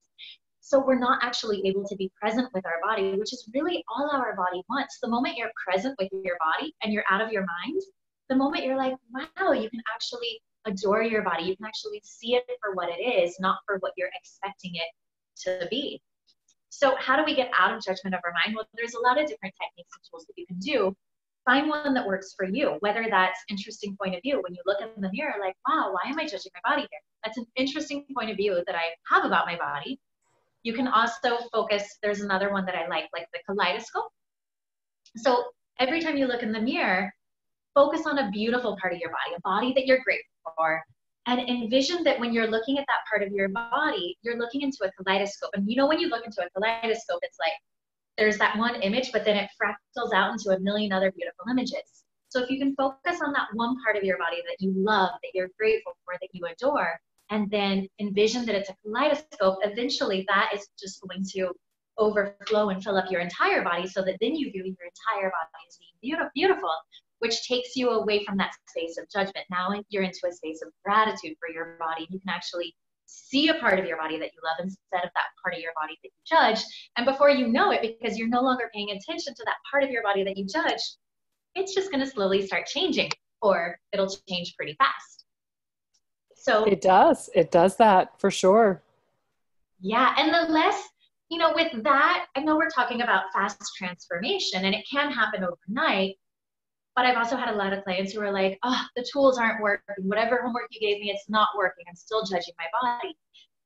So we're not actually able to be present with our body, which is really all our body wants. The moment you're present with your body and you're out of your mind, the moment you're like, wow, you can actually adore your body. You can actually see it for what it is, not for what you're expecting it to be. So, how do we get out of judgment of our mind? Well, there's a lot of different techniques and tools that you can do. Find one that works for you, whether that's interesting point of view. When you look in the mirror, like, wow, why am I judging my body here? That's an interesting point of view that I have about my body. You can also focus, there's another one that I like, like the kaleidoscope. So every time you look in the mirror, focus on a beautiful part of your body, a body that you're grateful for, and envision that when you're looking at that part of your body, you're looking into a kaleidoscope. And you know, when you look into a kaleidoscope, it's like there's that one image, but then it fractals out into a million other beautiful images. So if you can focus on that one part of your body that you love, that you're grateful for, that you adore, and then envision that it's a kaleidoscope, eventually that is just going to overflow and fill up your entire body so that then you view your entire body as being beautiful which takes you away from that space of judgment. Now you're into a space of gratitude for your body. You can actually see a part of your body that you love instead of that part of your body that you judge. And before you know it, because you're no longer paying attention to that part of your body that you judge, it's just going to slowly start changing, or it'll change pretty fast. So it does. It does that for sure. Yeah. And the less, you know, with that, I know we're talking about fast transformation and it can happen overnight but I've also had a lot of clients who are like, oh, the tools aren't working. Whatever homework you gave me, it's not working. I'm still judging my body.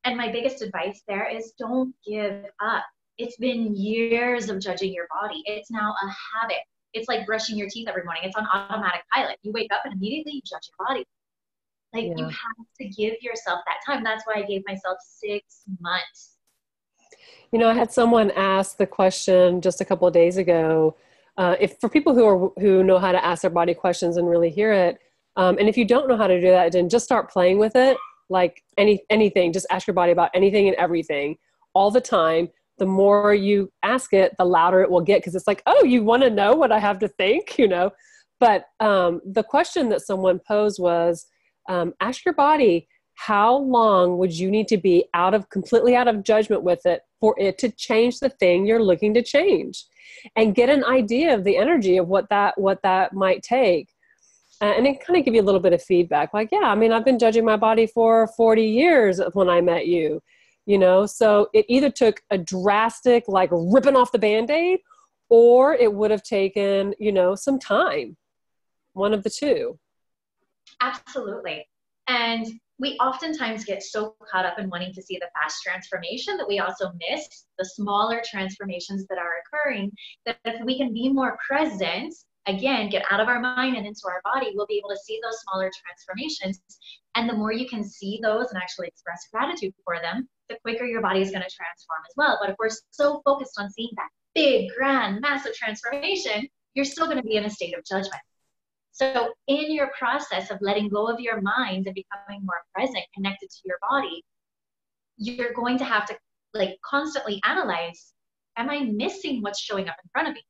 And my biggest advice there is don't give up. It's been years of judging your body. It's now a habit. It's like brushing your teeth every morning. It's on automatic pilot. You wake up and immediately you judge your body. Like yeah. you have to give yourself that time. That's why I gave myself six months. You know, I had someone ask the question just a couple of days ago uh, if for people who are who know how to ask their body questions and really hear it, um, and if you don't know how to do that, then just start playing with it. Like any anything, just ask your body about anything and everything all the time. The more you ask it, the louder it will get because it's like, oh, you want to know what I have to think, you know. But um, the question that someone posed was, um, ask your body how long would you need to be out of completely out of judgment with it for it to change the thing you're looking to change? And get an idea of the energy of what that what that might take. Uh, and it kind of give you a little bit of feedback like yeah i mean i've been judging my body for 40 years when i met you you know? So it either took a drastic like ripping off the band-aid or it would have taken you know some time. One of the two absolutely and we oftentimes get so caught up in wanting to see the fast transformation that we also miss the smaller transformations that are occurring. That if we can be more present, again, get out of our mind and into our body, we'll be able to see those smaller transformations. And the more you can see those and actually express gratitude for them, the quicker your body is going to transform as well. But if we're so focused on seeing that big, grand, massive transformation, you're still going to be in a state of judgment. So, in your process of letting go of your mind and becoming more present, connected to your body, you're going to have to like constantly analyze Am I missing what's showing up in front of me?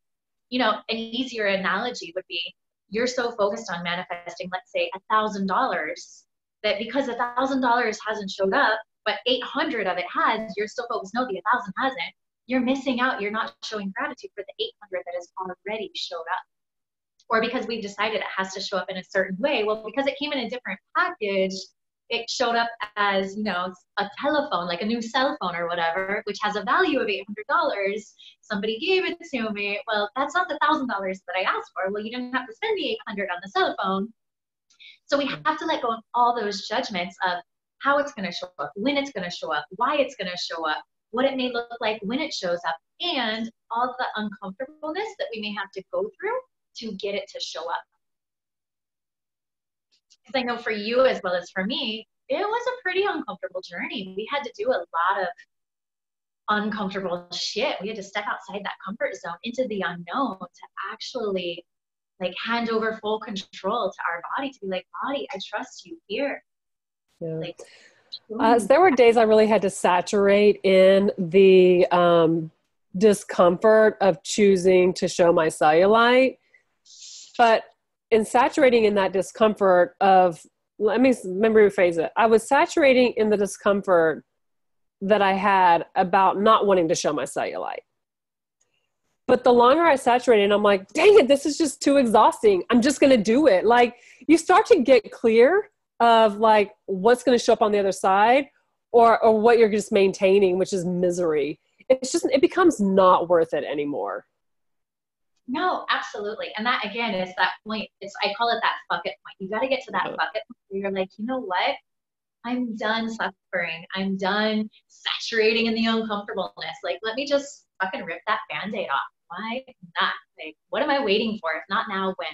You know, an easier analogy would be you're so focused on manifesting, let's say, a thousand dollars that because a thousand dollars hasn't showed up, but 800 of it has, you're still focused, no, the a thousand hasn't. You're missing out. You're not showing gratitude for the 800 that has already showed up or because we've decided it has to show up in a certain way. Well, because it came in a different package, it showed up as, you know, a telephone, like a new cell phone or whatever, which has a value of $800. Somebody gave it to me. Well, that's not the $1,000 that I asked for. Well, you didn't have to spend the 800 on the cell phone. So we have to let go of all those judgments of how it's going to show up, when it's going to show up, why it's going to show up, what it may look like when it shows up, and all the uncomfortableness that we may have to go through to get it to show up. Because I know for you as well as for me, it was a pretty uncomfortable journey. We had to do a lot of uncomfortable shit. We had to step outside that comfort zone into the unknown to actually like hand over full control to our body to be like, body, I trust you here. Yeah. Like, uh, so there were days I really had to saturate in the um, discomfort of choosing to show my cellulite but in saturating in that discomfort of let me let me rephrase it. I was saturating in the discomfort that i had about not wanting to show my cellulite. But the longer i saturated i'm like dang it this is just too exhausting. I'm just going to do it. Like you start to get clear of like what's going to show up on the other side or or what you're just maintaining which is misery. It's just it becomes not worth it anymore no, absolutely. And that again is that point. It's I call it that bucket point. You got to get to that bucket point where you're like, you know what? I'm done suffering. I'm done saturating in the uncomfortableness. Like, let me just fucking rip that band-aid off. Why not? Like, what am I waiting for? If not now, when?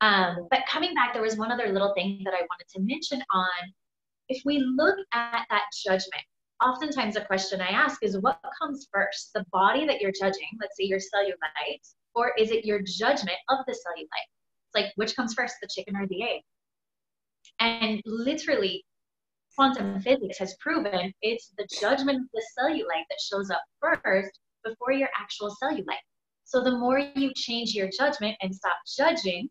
Um, but coming back, there was one other little thing that I wanted to mention on if we look at that judgment, oftentimes a question I ask is what comes first, the body that you're judging, let's say your cellulite, or is it your judgment of the cellulite? It's like, which comes first, the chicken or the egg? And literally, quantum physics has proven it's the judgment of the cellulite that shows up first before your actual cellulite. So the more you change your judgment and stop judging,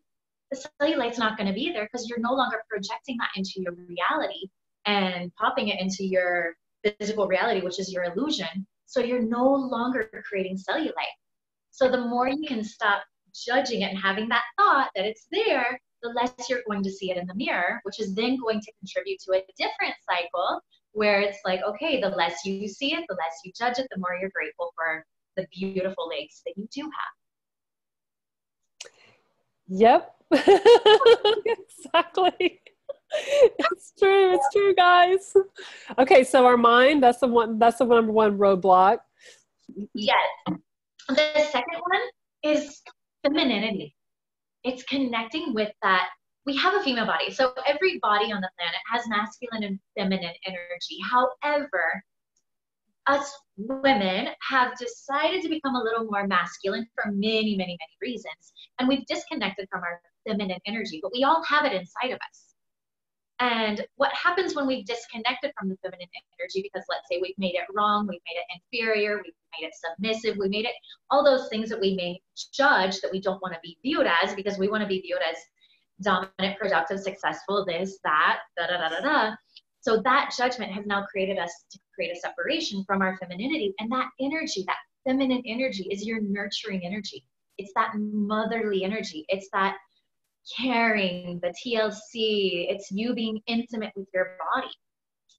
the cellulite's not going to be there because you're no longer projecting that into your reality and popping it into your physical reality, which is your illusion. So you're no longer creating cellulite. So the more you can stop judging it and having that thought that it's there, the less you're going to see it in the mirror, which is then going to contribute to a different cycle where it's like, okay, the less you see it, the less you judge it, the more you're grateful for the beautiful legs that you do have. Yep. exactly it's true. It's true, guys. Okay, so our mind, that's the one that's the number one roadblock. Yes. The second one is femininity. It's connecting with that. We have a female body. So every body on the planet has masculine and feminine energy. However, us women have decided to become a little more masculine for many, many, many reasons. And we've disconnected from our feminine energy, but we all have it inside of us. And what happens when we've disconnected from the feminine energy, because let's say we've made it wrong, we've made it inferior, we've made it submissive, we made it all those things that we may judge that we don't want to be viewed as because we want to be viewed as dominant, productive, successful, this, that, da da da da da. So that judgment has now created us to create a separation from our femininity. And that energy, that feminine energy, is your nurturing energy. It's that motherly energy. It's that caring, the TLC, it's you being intimate with your body.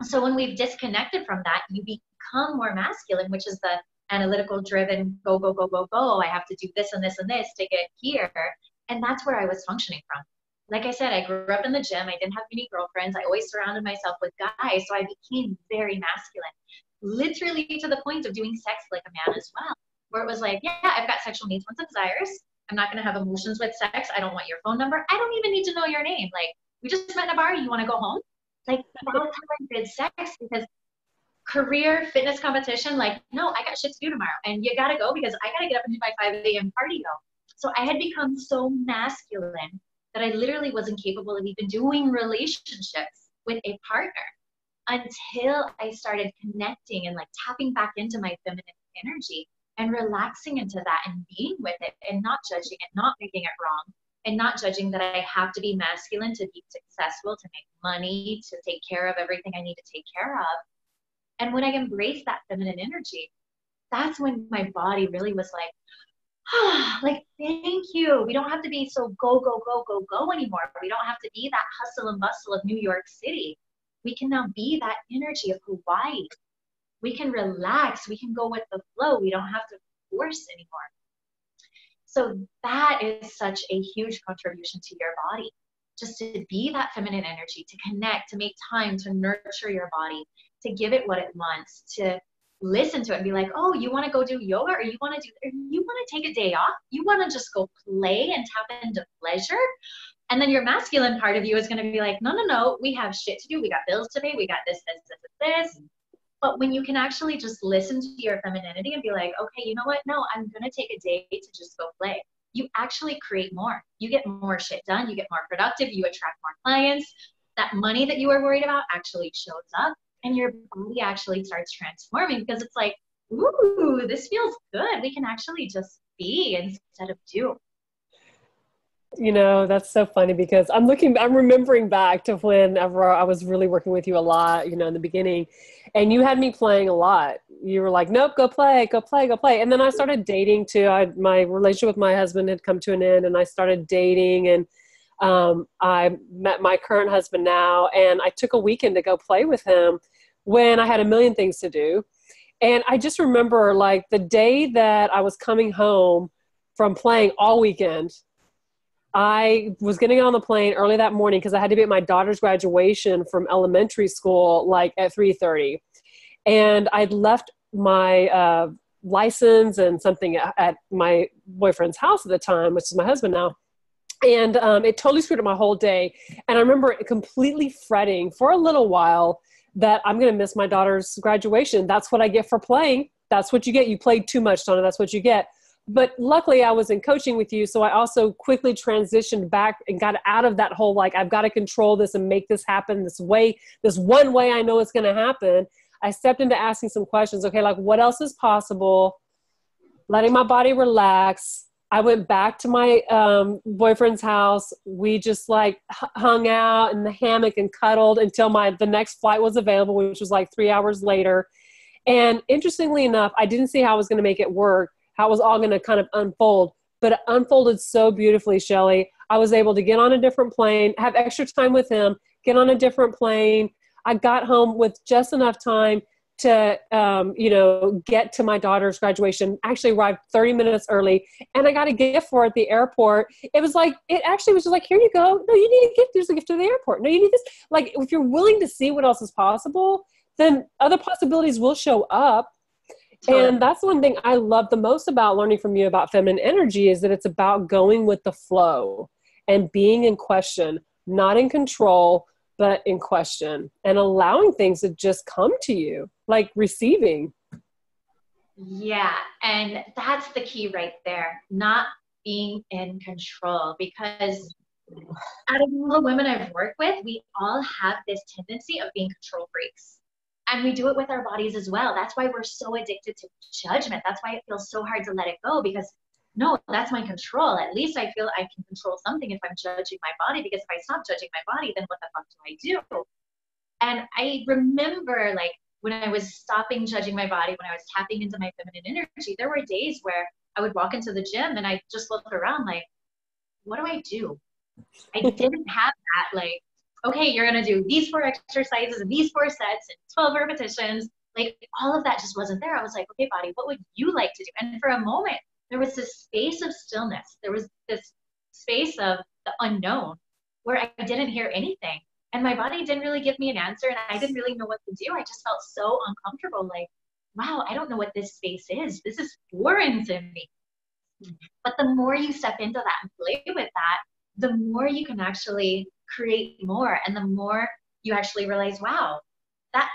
So when we've disconnected from that, you become more masculine, which is the analytical driven go, go, go, go, go. I have to do this and this and this to get here. And that's where I was functioning from. Like I said, I grew up in the gym. I didn't have many girlfriends. I always surrounded myself with guys. So I became very masculine, literally to the point of doing sex like a man as well, where it was like, yeah, I've got sexual needs, wants, and desires I'm not going to have emotions with sex. I don't want your phone number. I don't even need to know your name. Like, we just met in a bar. You want to go home? Like, that's how I did sex because career fitness competition, like, no, I got shit to do tomorrow. And you got to go because I got to get up and do my 5 a.m. cardio. So I had become so masculine that I literally wasn't capable of even doing relationships with a partner until I started connecting and like tapping back into my feminine energy and relaxing into that and being with it and not judging it, not making it wrong, and not judging that I have to be masculine to be successful, to make money, to take care of everything I need to take care of. And when I embraced that feminine energy, that's when my body really was like, like, thank you. We don't have to be so go, go, go, go, go anymore. We don't have to be that hustle and bustle of New York City. We can now be that energy of Hawaii, we can relax, we can go with the flow, we don't have to force anymore. So that is such a huge contribution to your body. Just to be that feminine energy, to connect, to make time to nurture your body, to give it what it wants, to listen to it and be like, oh, you want to go do yoga or you want to do, or you want to take a day off? You want to just go play and tap into pleasure? And then your masculine part of you is going to be like, no, no, no, we have shit to do. We got bills to pay. We got this, this, this, this. But when you can actually just listen to your femininity and be like, okay, you know what? No, I'm going to take a day to just go play. You actually create more. You get more shit done. You get more productive. You attract more clients. That money that you were worried about actually shows up and your body actually starts transforming because it's like, ooh, this feels good. We can actually just be instead of do you know that's so funny because i'm looking i'm remembering back to whenever i was really working with you a lot you know in the beginning and you had me playing a lot. You were like nope go play go play go play. And then i started dating too I, my relationship with my husband had come to an end and i started dating and um, i met my current husband now and i took a weekend to go play with him when i had a million things to do. And i just remember like the day that i was coming home from playing all weekend I was getting on the plane early that morning because I had to be at my daughter's graduation from elementary school like at 3:30, and I'd left my uh, license and something at my boyfriend's house at the time, which is my husband now. And um, it totally screwed up my whole day. And I remember completely fretting for a little while that I'm going to miss my daughter's graduation. That's what I get for playing. That's what you get. You played too much, Donna. That's what you get but luckily I was in coaching with you, so I also quickly transitioned back and got out of that whole like I've got to control this and make this happen this way, this one way I know it's going to happen. I stepped into asking some questions. Okay, like what else is possible? Letting my body relax. I went back to my um, boyfriend's house. We just like hung out in the hammock and cuddled until my the next flight was available, which was like three hours later. And interestingly enough, I didn't see how I was going to make it work how it was all going to kind of unfold. But it unfolded so beautifully, Shelly. I was able to get on a different plane, have extra time with him, get on a different plane. I got home with just enough time to um, you know get to my daughter's graduation actually arrived 30 minutes early and i got a gift for at the airport it was like it actually was just like here you go no you need a gift there's a gift to the airport no you need this like if you're willing to see what else is possible then other possibilities will show up and that's one thing I love the most about learning from you about feminine energy is that it's about going with the flow and being in question, not in control, but in question and allowing things to just come to you, like receiving. Yeah, and that's the key right there. Not being in control because out of all the women I've worked with, we all have this tendency of being control freaks. And we do it with our bodies as well. That's why we're so addicted to judgment. That's why it feels so hard to let it go because no, that's my control. At least I feel I can control something if I'm judging my body because if I stop judging my body, then what the fuck do I do? And I remember like when I was stopping judging my body, when I was tapping into my feminine energy, there were days where I would walk into the gym and I just look around like, what do I do? I didn't have that like, okay, you're gonna do these four exercises and these four sets and 12 repetitions. Like all of that just wasn't there. I was like, okay, body, what would you like to do? And for a moment, there was this space of stillness. There was this space of the unknown where I didn't hear anything. And my body didn't really give me an answer and I didn't really know what to do. I just felt so uncomfortable like, wow, I don't know what this space is. This is foreign to me. Hmm. But the more you step into that and play with that, the more you can actually create more and the more you actually realize, wow, that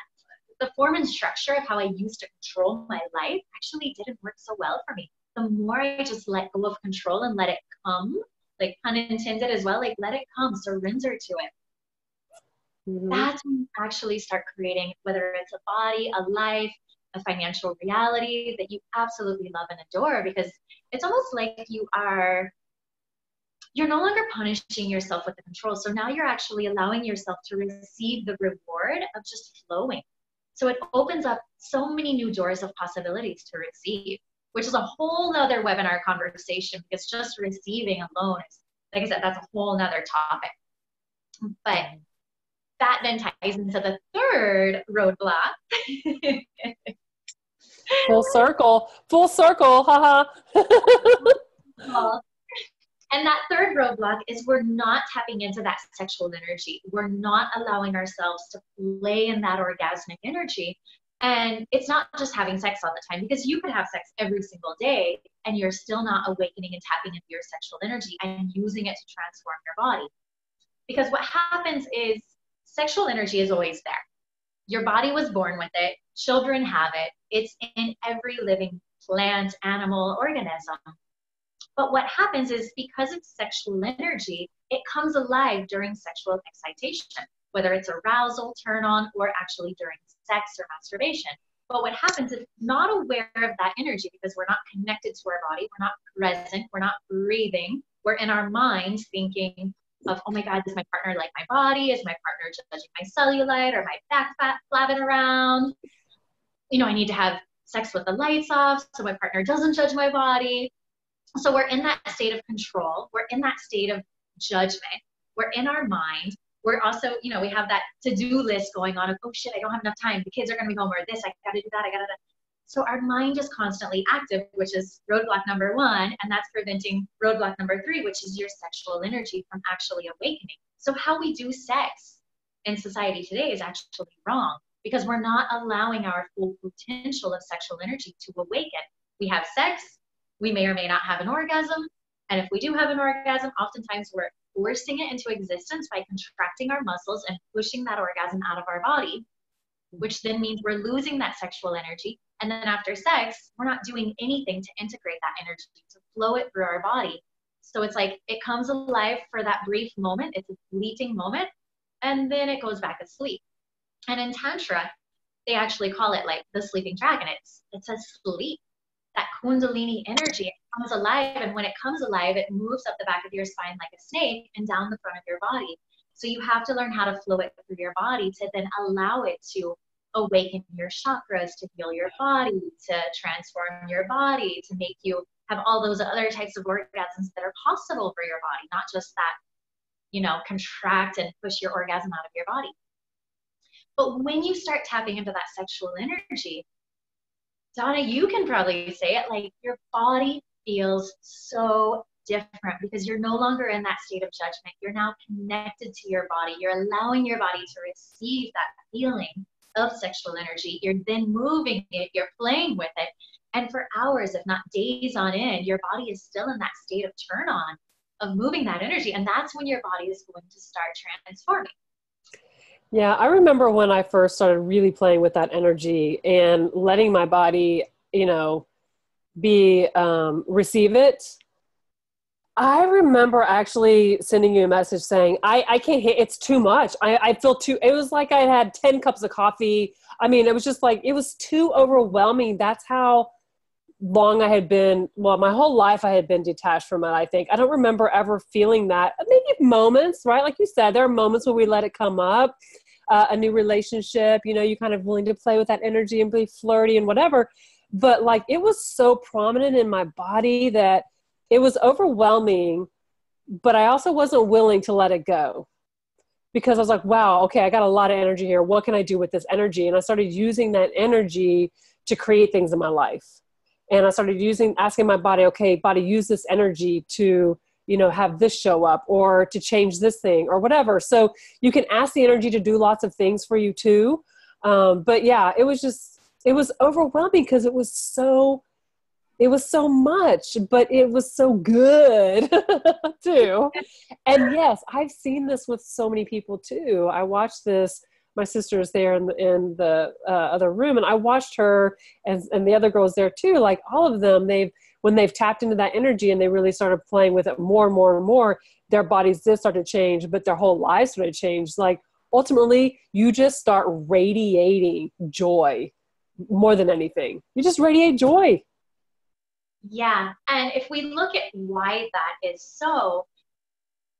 the form and structure of how I used to control my life actually didn't work so well for me. The more I just let go of control and let it come, like pun intended as well, like let it come, surrender to it. Mm-hmm. That's when you actually start creating, whether it's a body, a life, a financial reality that you absolutely love and adore because it's almost like you are you're no longer punishing yourself with the control. So now you're actually allowing yourself to receive the reward of just flowing. So it opens up so many new doors of possibilities to receive, which is a whole nother webinar conversation because just receiving alone is, like I said, that's a whole nother topic. But that then ties into the third roadblock. full circle, full circle, haha. And that third roadblock is we're not tapping into that sexual energy. We're not allowing ourselves to play in that orgasmic energy. And it's not just having sex all the time because you could have sex every single day and you're still not awakening and tapping into your sexual energy and using it to transform your body. Because what happens is sexual energy is always there. Your body was born with it, children have it, it's in every living plant, animal, organism. But what happens is because it's sexual energy, it comes alive during sexual excitation, whether it's arousal, turn on, or actually during sex or masturbation. But what happens is not aware of that energy because we're not connected to our body, we're not present, we're not breathing, we're in our mind thinking of, oh my God, is my partner like my body? Is my partner judging my cellulite or my back fat flapping around? You know, I need to have sex with the lights off so my partner doesn't judge my body. So we're in that state of control. We're in that state of judgment. We're in our mind. We're also, you know, we have that to-do list going on of, oh shit, I don't have enough time. The kids are gonna be home or this, I gotta do that, I gotta. So our mind is constantly active, which is roadblock number one, and that's preventing roadblock number three, which is your sexual energy from actually awakening. So how we do sex in society today is actually wrong because we're not allowing our full potential of sexual energy to awaken. We have sex, we may or may not have an orgasm. And if we do have an orgasm, oftentimes we're forcing it into existence by contracting our muscles and pushing that orgasm out of our body, which then means we're losing that sexual energy. And then after sex, we're not doing anything to integrate that energy, to flow it through our body. So it's like it comes alive for that brief moment, it's a fleeting moment, and then it goes back asleep. And in Tantra, they actually call it like the sleeping dragon. It's it's a sleep that kundalini energy comes alive and when it comes alive it moves up the back of your spine like a snake and down the front of your body. So you have to learn how to flow it through your body to then allow it to awaken your chakras to heal your body to transform your body to make you have all those other types of orgasms that are possible for your body not just that you know contract and push your orgasm out of your body. But when you start tapping into that sexual energy Donna, you can probably say it like your body feels so different because you're no longer in that state of judgment. You're now connected to your body. You're allowing your body to receive that feeling of sexual energy. You're then moving it, you're playing with it. And for hours, if not days on end, your body is still in that state of turn on, of moving that energy. And that's when your body is going to start transforming. Yeah, I remember when I first started really playing with that energy and letting my body you know, be um, receive it. I remember actually sending you a message saying, I, I can't hit, it's too much. I, I feel too, it was like I had 10 cups of coffee. I mean, it was just like, it was too overwhelming. That's how long I had been, well, my whole life I had been detached from it, I think. I don't remember ever feeling that. Maybe moments, right? Like you said, there are moments where we let it come up. Uh, a new relationship, you know, you kind of willing to play with that energy and be flirty and whatever. But like it was so prominent in my body that it was overwhelming, but I also wasn't willing to let it go because I was like, wow, okay, I got a lot of energy here. What can I do with this energy? And I started using that energy to create things in my life. And I started using, asking my body, okay, body, use this energy to, you know, have this show up or to change this thing or whatever. So you can ask the energy to do lots of things for you too. Um, but yeah, it was just, it was overwhelming because it was so it was so much, but it was so good too. And yes, I've seen this with so many people too. I watched this. My sister is there in the, in the uh, other room, and I watched her and, and the other girls there too. Like all of them, they've when they've tapped into that energy and they really started playing with it more and more and more, their bodies did start to change, but their whole lives started to change. Like ultimately, you just start radiating joy more than anything. You just radiate joy yeah. And if we look at why that is so,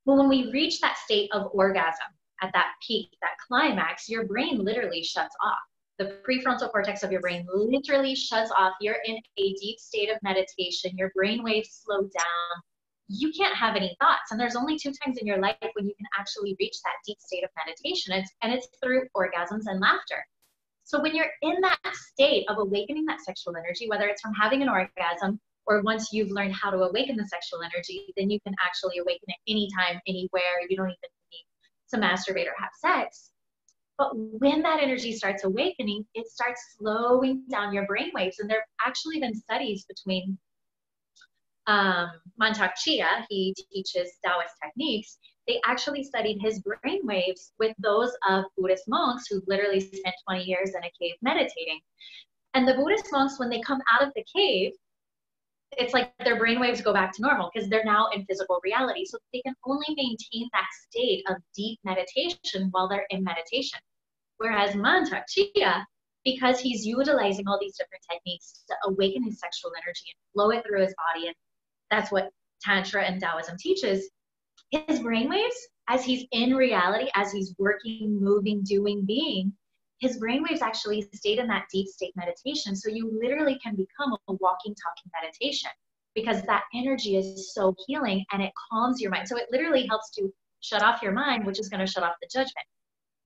well, when we reach that state of orgasm at that peak, that climax, your brain literally shuts off. The prefrontal cortex of your brain literally shuts off. You're in a deep state of meditation. Your brain waves slow down. You can't have any thoughts. And there's only two times in your life when you can actually reach that deep state of meditation. It's, and it's through orgasms and laughter. So when you're in that state of awakening that sexual energy, whether it's from having an orgasm or once you've learned how to awaken the sexual energy, then you can actually awaken it anytime, anywhere. You don't even need to masturbate or have sex. But when that energy starts awakening, it starts slowing down your brain waves. And there have actually been studies between um, Chia, he teaches Taoist techniques. They actually studied his brain waves with those of Buddhist monks who literally spent 20 years in a cave meditating. And the Buddhist monks, when they come out of the cave, it's like their brainwaves go back to normal because they're now in physical reality. So they can only maintain that state of deep meditation while they're in meditation. Whereas Mantak Chia, because he's utilizing all these different techniques to awaken his sexual energy and flow it through his body, and that's what Tantra and Taoism teaches, his brainwaves, as he's in reality, as he's working, moving, doing, being, his brainwaves actually stayed in that deep state meditation. So you literally can become a walking, talking meditation because that energy is so healing and it calms your mind. So it literally helps to shut off your mind, which is going to shut off the judgment.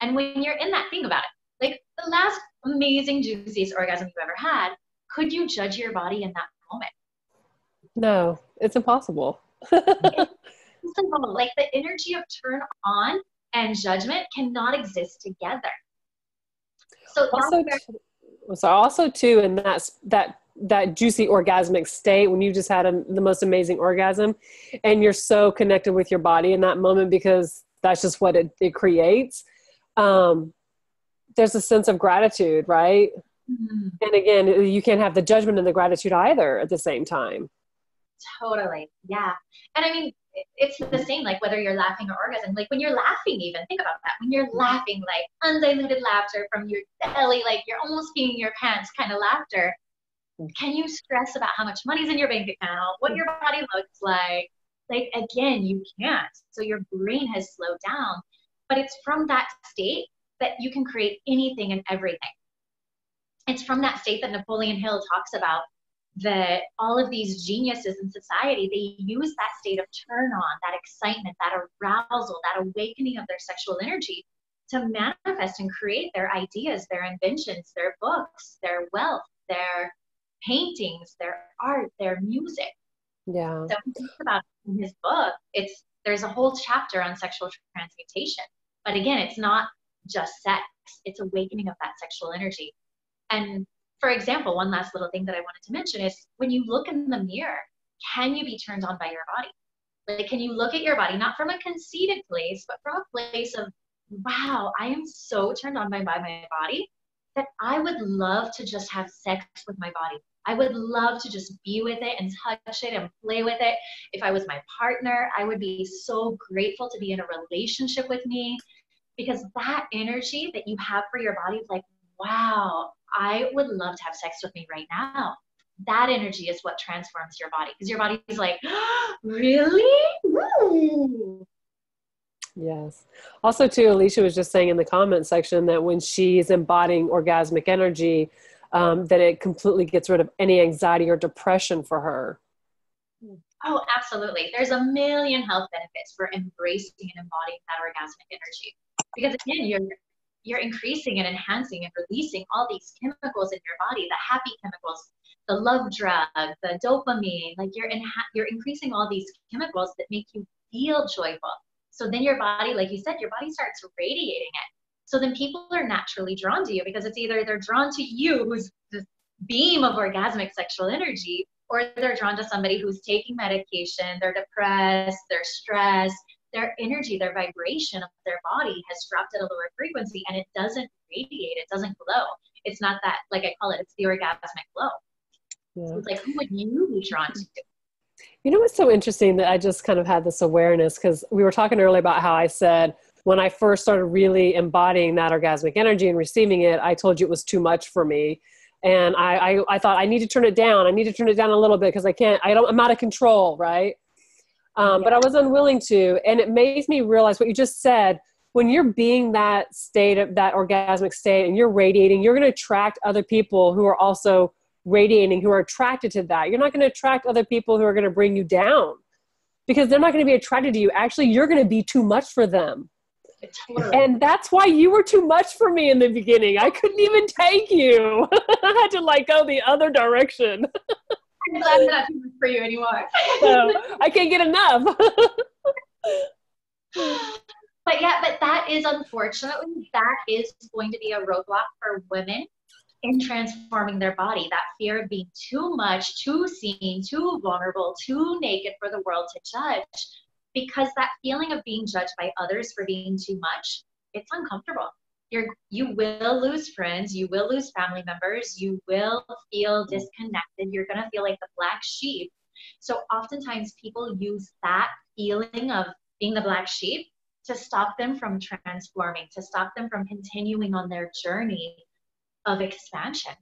And when you're in that, think about it. Like the last amazing, juiciest orgasm you've ever had, could you judge your body in that moment? No, it's impossible. it's impossible. Like the energy of turn on and judgment cannot exist together. So also, so also too, and that's that that juicy orgasmic state when you just had a, the most amazing orgasm, and you're so connected with your body in that moment because that's just what it, it creates. Um, there's a sense of gratitude, right? Mm-hmm. And again, you can't have the judgment and the gratitude either at the same time. Totally, yeah. And I mean, it's the same like whether you're laughing or orgasm like when you're laughing even think about that. When you're mm-hmm. laughing like undiluted laughter from your belly like you're almost peeing your pants kind of laughter. Mm. Can you stress about how much money's in your bank account what your mm. body looks like? Like again you can't. So your brain has slowed down but it's from that state that you can create anything and everything. It's from that state that napoleon hill talks about that all of these geniuses in society they use that state of turn on that excitement that arousal that awakening of their sexual energy to manifest and create their ideas their inventions their books their wealth their paintings their art their music. Yeah. So think about in his book it's there's a whole chapter on sexual transmutation. But again it's not just sex it's awakening of that sexual energy. And for example, one last little thing that I wanted to mention is when you look in the mirror, can you be turned on by your body? Like, can you look at your body, not from a conceited place, but from a place of, wow, I am so turned on by, by my body that I would love to just have sex with my body. I would love to just be with it and touch it and play with it. If I was my partner, I would be so grateful to be in a relationship with me because that energy that you have for your body is like, wow, I would love to have sex with me right now. That energy is what transforms your body because your body is like, oh, really? Ooh. Yes. Also, too, Alicia was just saying in the comment section that when she's embodying orgasmic energy, um, that it completely gets rid of any anxiety or depression for her. Oh, absolutely. There's a million health benefits for embracing and embodying that orgasmic energy. Because again, you're you're increasing and enhancing and releasing all these chemicals in your body, the happy chemicals, the love drug, the dopamine, like you're you're increasing all these chemicals that make you feel joyful. So then your body, like you said, your body starts radiating it. So then people are naturally drawn to you because it's either they're drawn to you, who's this beam of orgasmic sexual energy, or they're drawn to somebody who's taking medication, they're depressed, they're stressed, their energy, their vibration of their body has dropped at a lower frequency and it doesn't radiate, it doesn't glow. It's not that, like I call it, it's the orgasmic glow. Yeah. So it's like, who would you be drawn to? You know what's so interesting that I just kind of had this awareness because we were talking earlier about how I said when I first started really embodying that orgasmic energy and receiving it, I told you it was too much for me. And I, I, I thought I need to turn it down. I need to turn it down a little bit because I can't, I don't, I'm out of control, right? Um, but I was unwilling to. And it made me realize what you just said. When you're being that state of that orgasmic state and you're radiating, you're going to attract other people who are also radiating, who are attracted to that. You're not going to attract other people who are going to bring you down because they're not going to be attracted to you. Actually, you're going to be too much for them. And that's why you were too much for me in the beginning. I couldn't even take you. I had to like go the other direction. I'm glad much for you anymore. so I can't get enough. but yeah, but that is unfortunately that is going to be a roadblock for women in transforming their body. That fear of being too much, too seen, too vulnerable, too naked for the world to judge. Because that feeling of being judged by others for being too much, it's uncomfortable you're you will lose friends you will lose family members you will feel disconnected you're going to feel like the black sheep. So oftentimes people use that feeling of being the black sheep to stop them from transforming to stop them from continuing on their journey of expansion.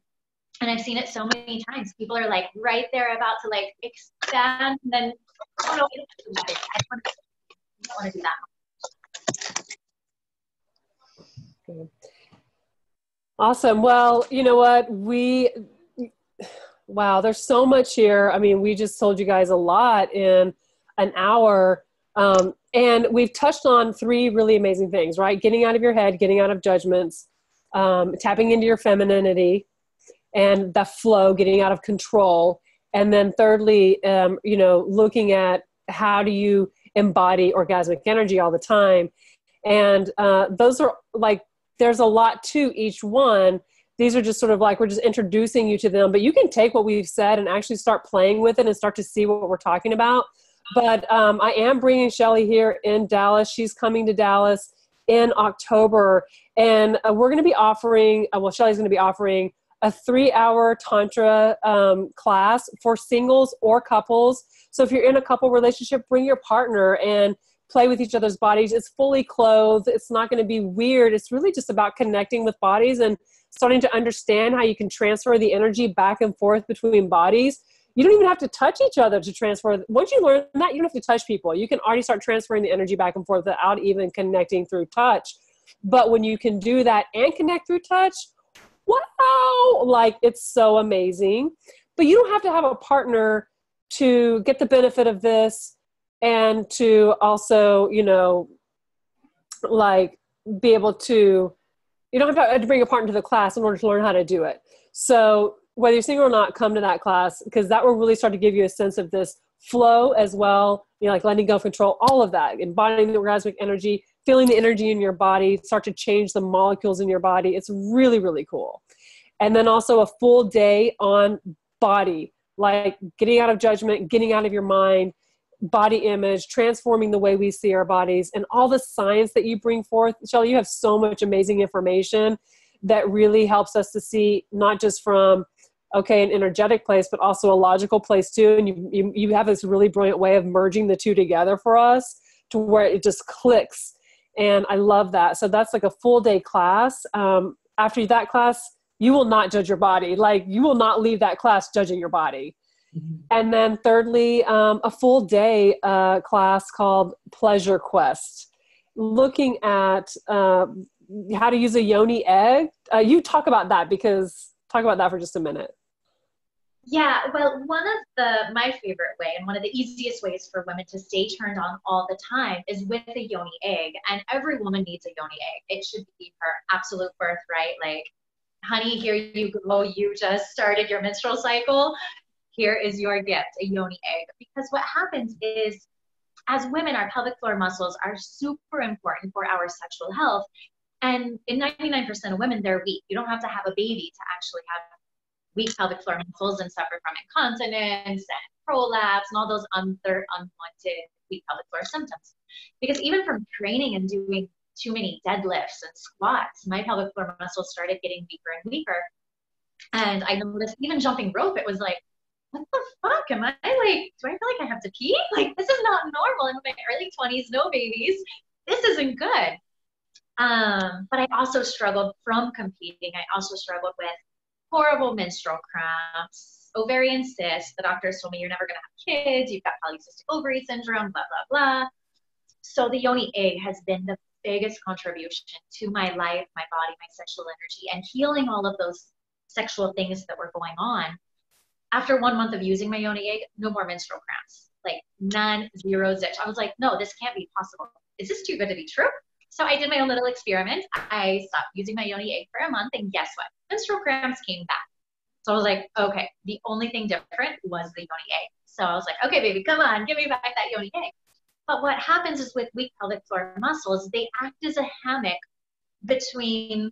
And i've seen it so many times. People are like right there about to like expand and then oh no i don't want to do that Awesome. Well, you know what? We, wow, there's so much here. I mean, we just told you guys a lot in an hour. Um, and we've touched on three really amazing things, right? Getting out of your head, getting out of judgments, um, tapping into your femininity, and the flow, getting out of control. And then, thirdly, um, you know, looking at how do you embody orgasmic energy all the time. And uh, those are like there's a lot to each one. These are just sort of like we're just introducing you to them but you can take what we've said and actually start playing with it and start to see what we're talking about. But um, i am bringing shelly here in dallas. She's coming to dallas in october. And uh, we're going to be offering uh, well shelly's going to be offering a three hour tantra um, class for singles or couples. So if you're in a couple relationship bring your partner and play with each other's bodies. It's fully clothed. It's not going to be weird. It's really just about connecting with bodies and starting to understand how you can transfer the energy back and forth between bodies. You don't even have to touch each other to transfer. Once you learn that, you don't have to touch people. You can already start transferring the energy back and forth without even connecting through touch. But when you can do that and connect through touch, wow, like it's so amazing. But you don't have to have a partner to get the benefit of this and to also you know like be able to you don't have to bring a partner to the class in order to learn how to do it. So whether you're single or not come to that class because that will really start to give you a sense of this flow as well you know like letting go control all of that embodying the orgasmic energy feeling the energy in your body start to change the molecules in your body. It's really really cool. And then also a full day on body like getting out of judgment getting out of your mind body image, transforming the way we see our bodies, and all the science that you bring forth. Shelly, you have so much amazing information that really helps us to see not just from okay, an energetic place, but also a logical place too. And you, you, you have this really brilliant way of merging the two together for us to where it just clicks. And I love that. So that's like a full day class. Um, after that class, you will not judge your body. Like you will not leave that class judging your body. And then thirdly, um, a full day uh, class called Pleasure Quest, looking at uh, how to use a yoni egg. Uh, you talk about that because talk about that for just a minute. Yeah, well, one of the my favorite way and one of the easiest ways for women to stay turned on all the time is with a yoni egg. And every woman needs a yoni egg. It should be her absolute birthright. Like, honey, here you go. You just started your menstrual cycle. Here is your gift, a yoni egg. Because what happens is, as women, our pelvic floor muscles are super important for our sexual health. And in 99% of women, they're weak. You don't have to have a baby to actually have weak pelvic floor muscles and suffer from incontinence and prolapse and all those other unwanted weak pelvic floor symptoms. Because even from training and doing too many deadlifts and squats, my pelvic floor muscles started getting weaker and weaker. And I noticed even jumping rope, it was like, what the fuck? Am I like, do I feel like I have to pee? Like, this is not normal. in my early 20s, no babies. This isn't good. Um, but I also struggled from competing. I also struggled with horrible menstrual cramps, ovarian cysts. The doctors told me you're never going to have kids. You've got polycystic ovary syndrome, blah, blah, blah. So the yoni egg has been the biggest contribution to my life, my body, my sexual energy, and healing all of those sexual things that were going on. After one month of using my yoni egg, no more menstrual cramps. Like none, zero, zilch. I was like, no, this can't be possible. Is this too good to be true? So I did my own little experiment. I stopped using my yoni egg for a month, and guess what? Menstrual cramps came back. So I was like, okay, the only thing different was the yoni egg. So I was like, okay, baby, come on, give me back that yoni egg. But what happens is with weak pelvic floor muscles, they act as a hammock between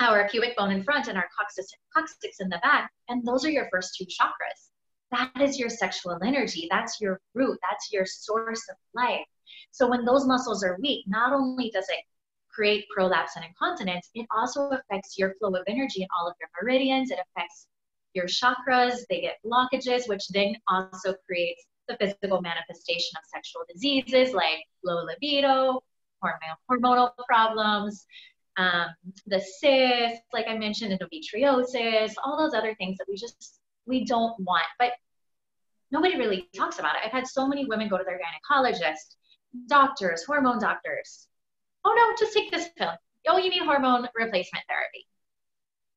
our pubic bone in front and our coccyx, coccyx in the back. And those are your first two chakras. That is your sexual energy. That's your root. That's your source of life. So when those muscles are weak, not only does it create prolapse and incontinence, it also affects your flow of energy in all of your meridians. It affects your chakras, they get blockages, which then also creates the physical manifestation of sexual diseases like low libido, hormonal problems, um, the cysts, like I mentioned, endometriosis, all those other things that we just we don't want. But nobody really talks about it. I've had so many women go to their gynecologist doctors, hormone doctors. Oh no, just take this pill. Oh, you need hormone replacement therapy.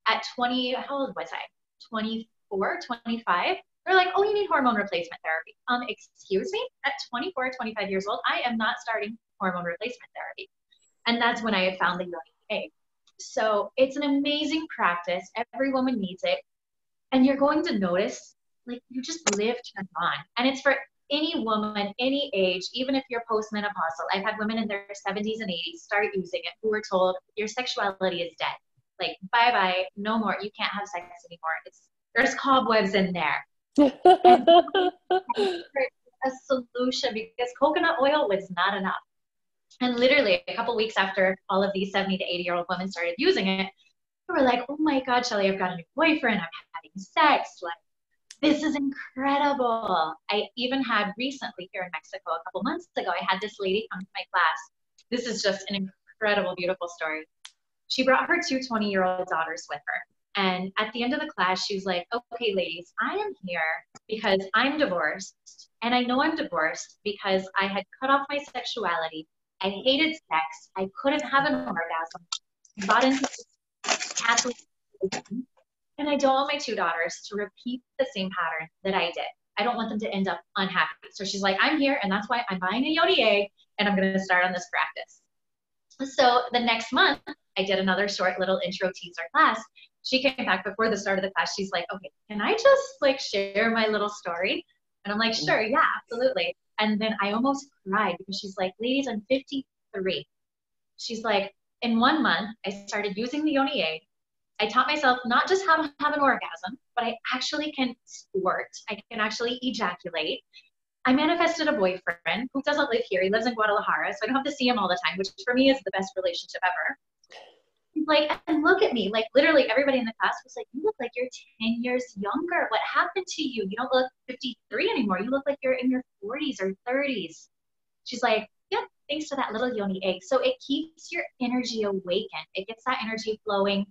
At 20, how old was I? 24, 25. They're like, oh, you need hormone replacement therapy. Um, excuse me? At 24, 25 years old, I am not starting hormone replacement therapy. And that's when I had found the yoni egg. So it's an amazing practice. Every woman needs it. And you're going to notice, like, you just live turned on. And it's for any woman, any age, even if you're postmenopausal, I've had women in their 70s and 80s start using it who were told your sexuality is dead. Like, bye bye, no more. You can't have sex anymore. It's there's cobwebs in there. a solution because coconut oil was not enough. And literally, a couple weeks after all of these 70 to 80 year old women started using it, they were like, oh my God, Shelly, I've got a new boyfriend. I'm having sex. Like, this is incredible. I even had recently here in Mexico a couple months ago, I had this lady come to my class. This is just an incredible, beautiful story. She brought her two 20 year old daughters with her. And at the end of the class, she was like, okay, ladies, I am here because I'm divorced. And I know I'm divorced because I had cut off my sexuality. I hated sex. I couldn't have an orgasm. Got into Catholic and I don't want my two daughters to repeat the same pattern that I did. I don't want them to end up unhappy. So she's like, I'm here, and that's why I'm buying a yoni egg, and I'm going to start on this practice. So the next month, I did another short little intro teaser class. She came back before the start of the class. She's like, okay, can I just like share my little story? And I'm like, mm. sure, yeah, absolutely. And then I almost cried because she's like, ladies, I'm 53. She's like, in one month, I started using the yoni I taught myself not just how to have an orgasm, but I actually can squirt. I can actually ejaculate. I manifested a boyfriend who doesn't live here. He lives in Guadalajara, so I don't have to see him all the time, which for me is the best relationship ever. Like, and look at me. Like literally everybody in the class was like, you look like you're 10 years younger. What happened to you? You don't look 53 anymore. You look like you're in your 40s or 30s. She's like, yep, thanks to that little yoni egg. So it keeps your energy awakened. It gets that energy flowing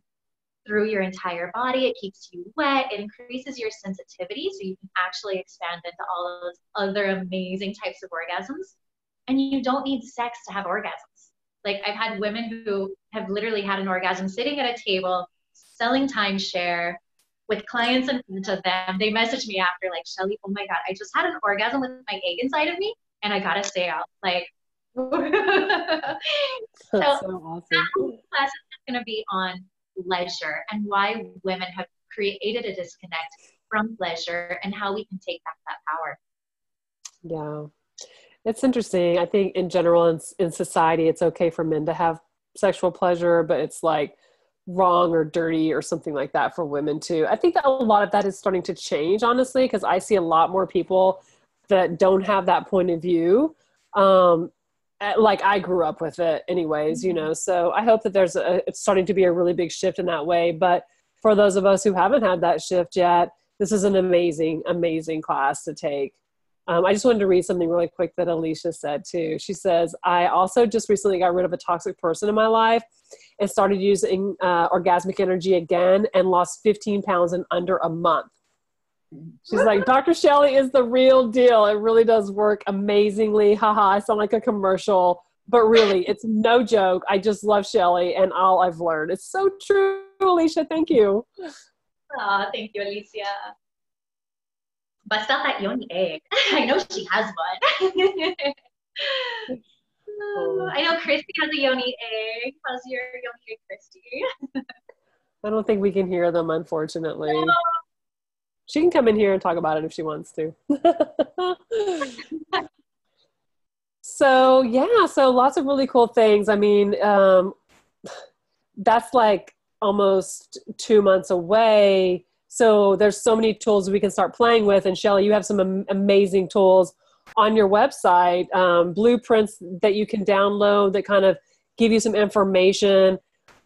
through your entire body. It keeps you wet. It increases your sensitivity so you can actually expand into all those other amazing types of orgasms. And you don't need sex to have orgasms. Like I've had women who have literally had an orgasm sitting at a table, selling timeshare with clients in front of them. They message me after, like, Shelly, oh my God, I just had an orgasm with my egg inside of me. And I gotta stay out. Like, so, so awesome. that class is going to be on pleasure and why women have created a disconnect from pleasure and how we can take back that power. Yeah. It's interesting. I think in general in, in society, it's okay for men to have sexual pleasure, but it's like wrong or dirty or something like that for women too. I think that a lot of that is starting to change, honestly, because I see a lot more people that don't have that point of view. Um, like I grew up with it anyways, you mm-hmm. know. So I hope that there's a it's starting to be a really big shift in that way. But for those of us who haven't had that shift yet, this is an amazing, amazing class to take. Um, I just wanted to read something really quick that Alicia said too. She says, I also just recently got rid of a toxic person in my life and started using uh, orgasmic energy again and lost 15 pounds in under a month. She's like, Dr. Shelly is the real deal. It really does work amazingly. Haha, I sound like a commercial, but really, it's no joke. I just love Shelly and all I've learned. It's so true, Alicia. Thank you. Oh, thank you, Alicia. Bust out that yoni egg. I know she has one. I know Christy has a yoni egg. How's your yoni egg, Christy? I don't think we can hear them, unfortunately. No she can come in here and talk about it if she wants to. so yeah, so lots of really cool things. I mean, um, that's like almost two months away. So there's so many tools we can start playing with. And Shelly, you have some am- amazing tools on your website, um, blueprints that you can download that kind of give you some information,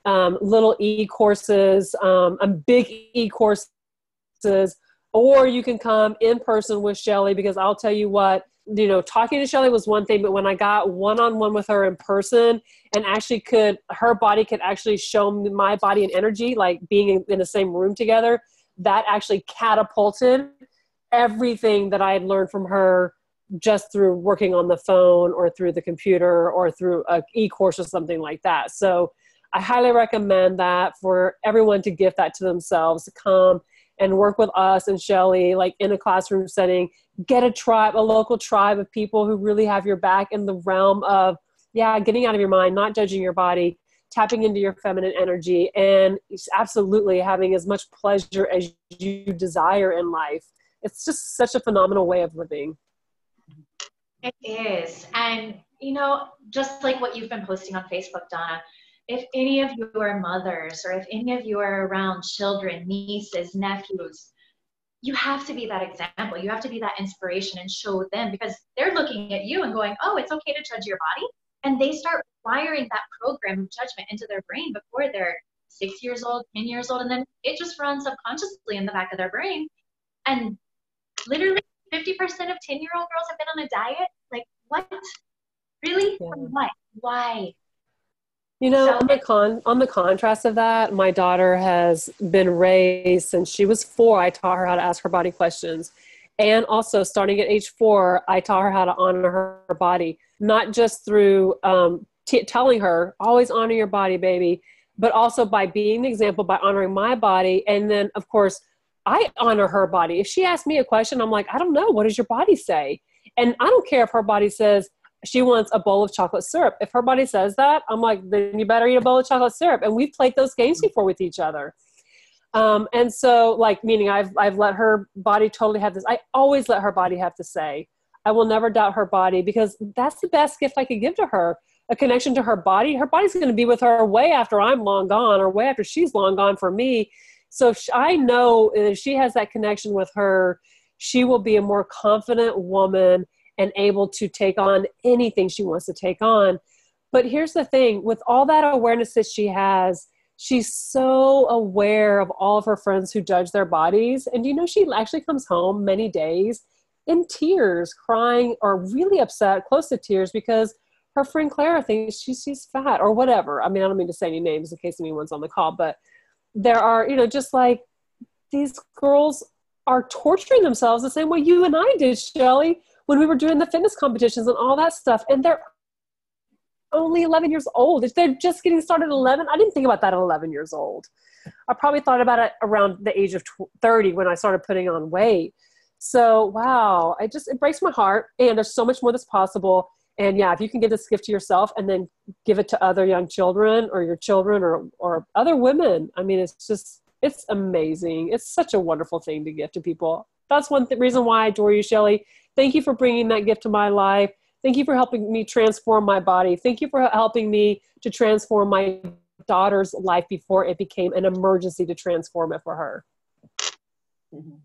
um, little e-courses, um, big e-courses or you can come in person with Shelly because I'll tell you what, you know, talking to Shelly was one thing, but when I got one on one with her in person and actually could, her body could actually show my body and energy, like being in, in the same room together, that actually catapulted everything that I had learned from her just through working on the phone or through the computer or through a e-course or something like that. So I highly recommend that for everyone to gift that to themselves to come and work with us and Shelly, like in a classroom setting, get a tribe, a local tribe of people who really have your back in the realm of, yeah, getting out of your mind, not judging your body, tapping into your feminine energy, and absolutely having as much pleasure as you desire in life. It's just such a phenomenal way of living. It is. And, you know, just like what you've been posting on Facebook, Donna, if any of you are mothers or if any of you are around children, nieces, nephews, you have to be that example. You have to be that inspiration and show them because they're looking at you and going, oh, it's okay to judge your body. And they start wiring that program of judgment into their brain before they're six years old, 10 years old, and then it just runs subconsciously in the back of their brain. And literally 50% of 10 year old girls have been on a diet. Like, what? Really? Yeah. What? Why? You know, so, on the con on the contrast of that, my daughter has been raised since she was four. I taught her how to ask her body questions. And also, starting at age four, I taught her how to honor her body, not just through um, t- telling her, always honor your body, baby, but also by being the example, by honoring my body. And then, of course, I honor her body. If she asks me a question, I'm like, I don't know. What does your body say? And I don't care if her body says, she wants a bowl of chocolate syrup. If her body says that, I'm like, then you better eat a bowl of chocolate syrup. And we've played those games before with each other. Um, and so, like, meaning I've, I've let her body totally have this. I always let her body have to say. I will never doubt her body because that's the best gift I could give to her a connection to her body. Her body's going to be with her way after I'm long gone or way after she's long gone for me. So if I know if she has that connection with her, she will be a more confident woman and able to take on anything she wants to take on. But here's the thing with all that awareness that she has, she's so aware of all of her friends who judge their bodies. And you know, she actually comes home many days in tears, crying or really upset, close to tears, because her friend Clara thinks she's, she's fat or whatever. I mean, I don't mean to say any names in case anyone's on the call, but there are, you know, just like these girls are torturing themselves the same way you and I did, Shelly, when we were doing the fitness competitions and all that stuff. And they're only 11 years old. If they're just getting started at 11, I didn't think about that at 11 years old. I probably thought about it around the age of 30 when I started putting on weight. So, wow, I just, it breaks my heart. And there's so much more that's possible. And yeah, if you can give this gift to yourself and then give it to other young children or your children or, or other women, I mean, it's just, it's amazing. It's such a wonderful thing to give to people. That's one th- reason why I adore you, Shelly. Thank you for bringing that gift to my life. Thank you for helping me transform my body. Thank you for helping me to transform my daughter's life before it became an emergency to transform it for her. Mm-hmm.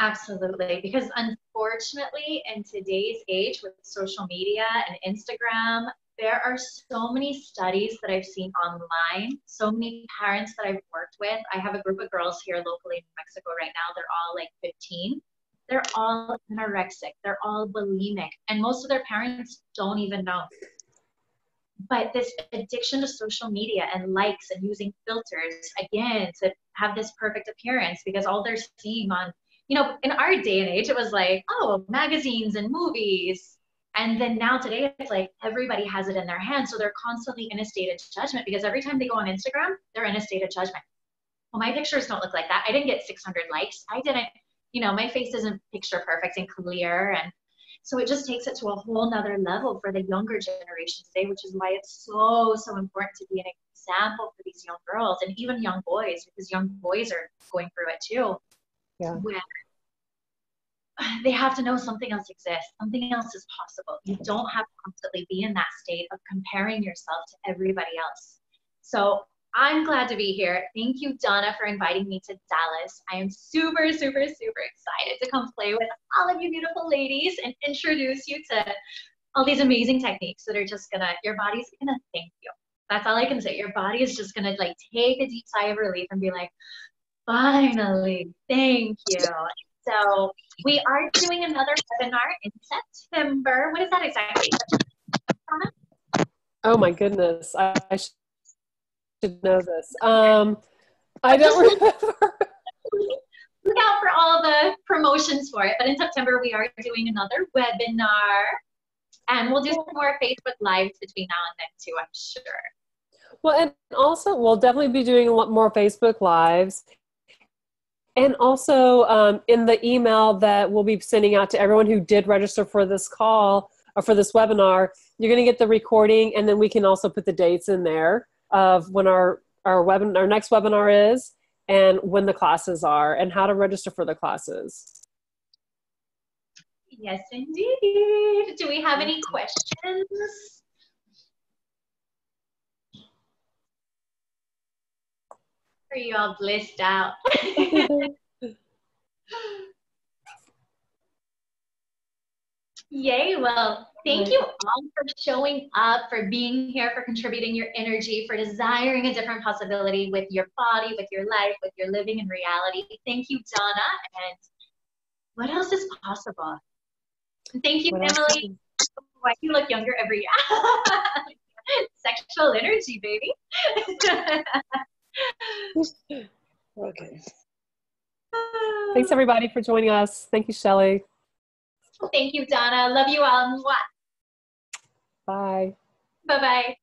Absolutely. Because unfortunately, in today's age with social media and Instagram, there are so many studies that I've seen online, so many parents that I've worked with. I have a group of girls here locally in Mexico right now. They're all like 15 they're all anorexic, they're all bulimic, and most of their parents don't even know. But this addiction to social media and likes and using filters, again, to have this perfect appearance because all they're seeing on, you know, in our day and age, it was like, oh, magazines and movies. And then now today, it's like everybody has it in their hands. So they're constantly in a state of judgment because every time they go on Instagram, they're in a state of judgment. Well, my pictures don't look like that. I didn't get 600 likes. I didn't you know, my face isn't picture perfect and clear. And so it just takes it to a whole nother level for the younger generation today, which is why it's so, so important to be an example for these young girls and even young boys, because young boys are going through it too. Yeah. Where they have to know something else exists, something else is possible. You don't have to constantly be in that state of comparing yourself to everybody else. So I'm glad to be here. Thank you, Donna, for inviting me to Dallas. I am super, super, super excited to come play with all of you beautiful ladies and introduce you to all these amazing techniques that are just gonna, your body's gonna thank you. That's all I can say. Your body is just gonna like take a deep sigh of relief and be like, finally, thank you. So we are doing another webinar in September. What is that exactly? Oh my goodness. I, I should know this. Um, I don't remember. Look out for all the promotions for it. But in September, we are doing another webinar. And we'll do some more Facebook Lives between now and then, too, I'm sure. Well, and also, we'll definitely be doing a lot more Facebook Lives. And also, um, in the email that we'll be sending out to everyone who did register for this call or for this webinar, you're going to get the recording, and then we can also put the dates in there of when our our webin our next webinar is and when the classes are and how to register for the classes. Yes, indeed. Do we have any questions? Are you all blissed out? Yay. Well, thank you all for showing up, for being here, for contributing your energy, for desiring a different possibility with your body, with your life, with your living in reality. Thank you, Donna. And what else is possible? Thank you, what Emily. Why oh, you look younger every year. Sexual energy, baby. okay. Thanks, everybody, for joining us. Thank you, Shelly. Thank you, Donna. Love you all. Bye. Bye bye.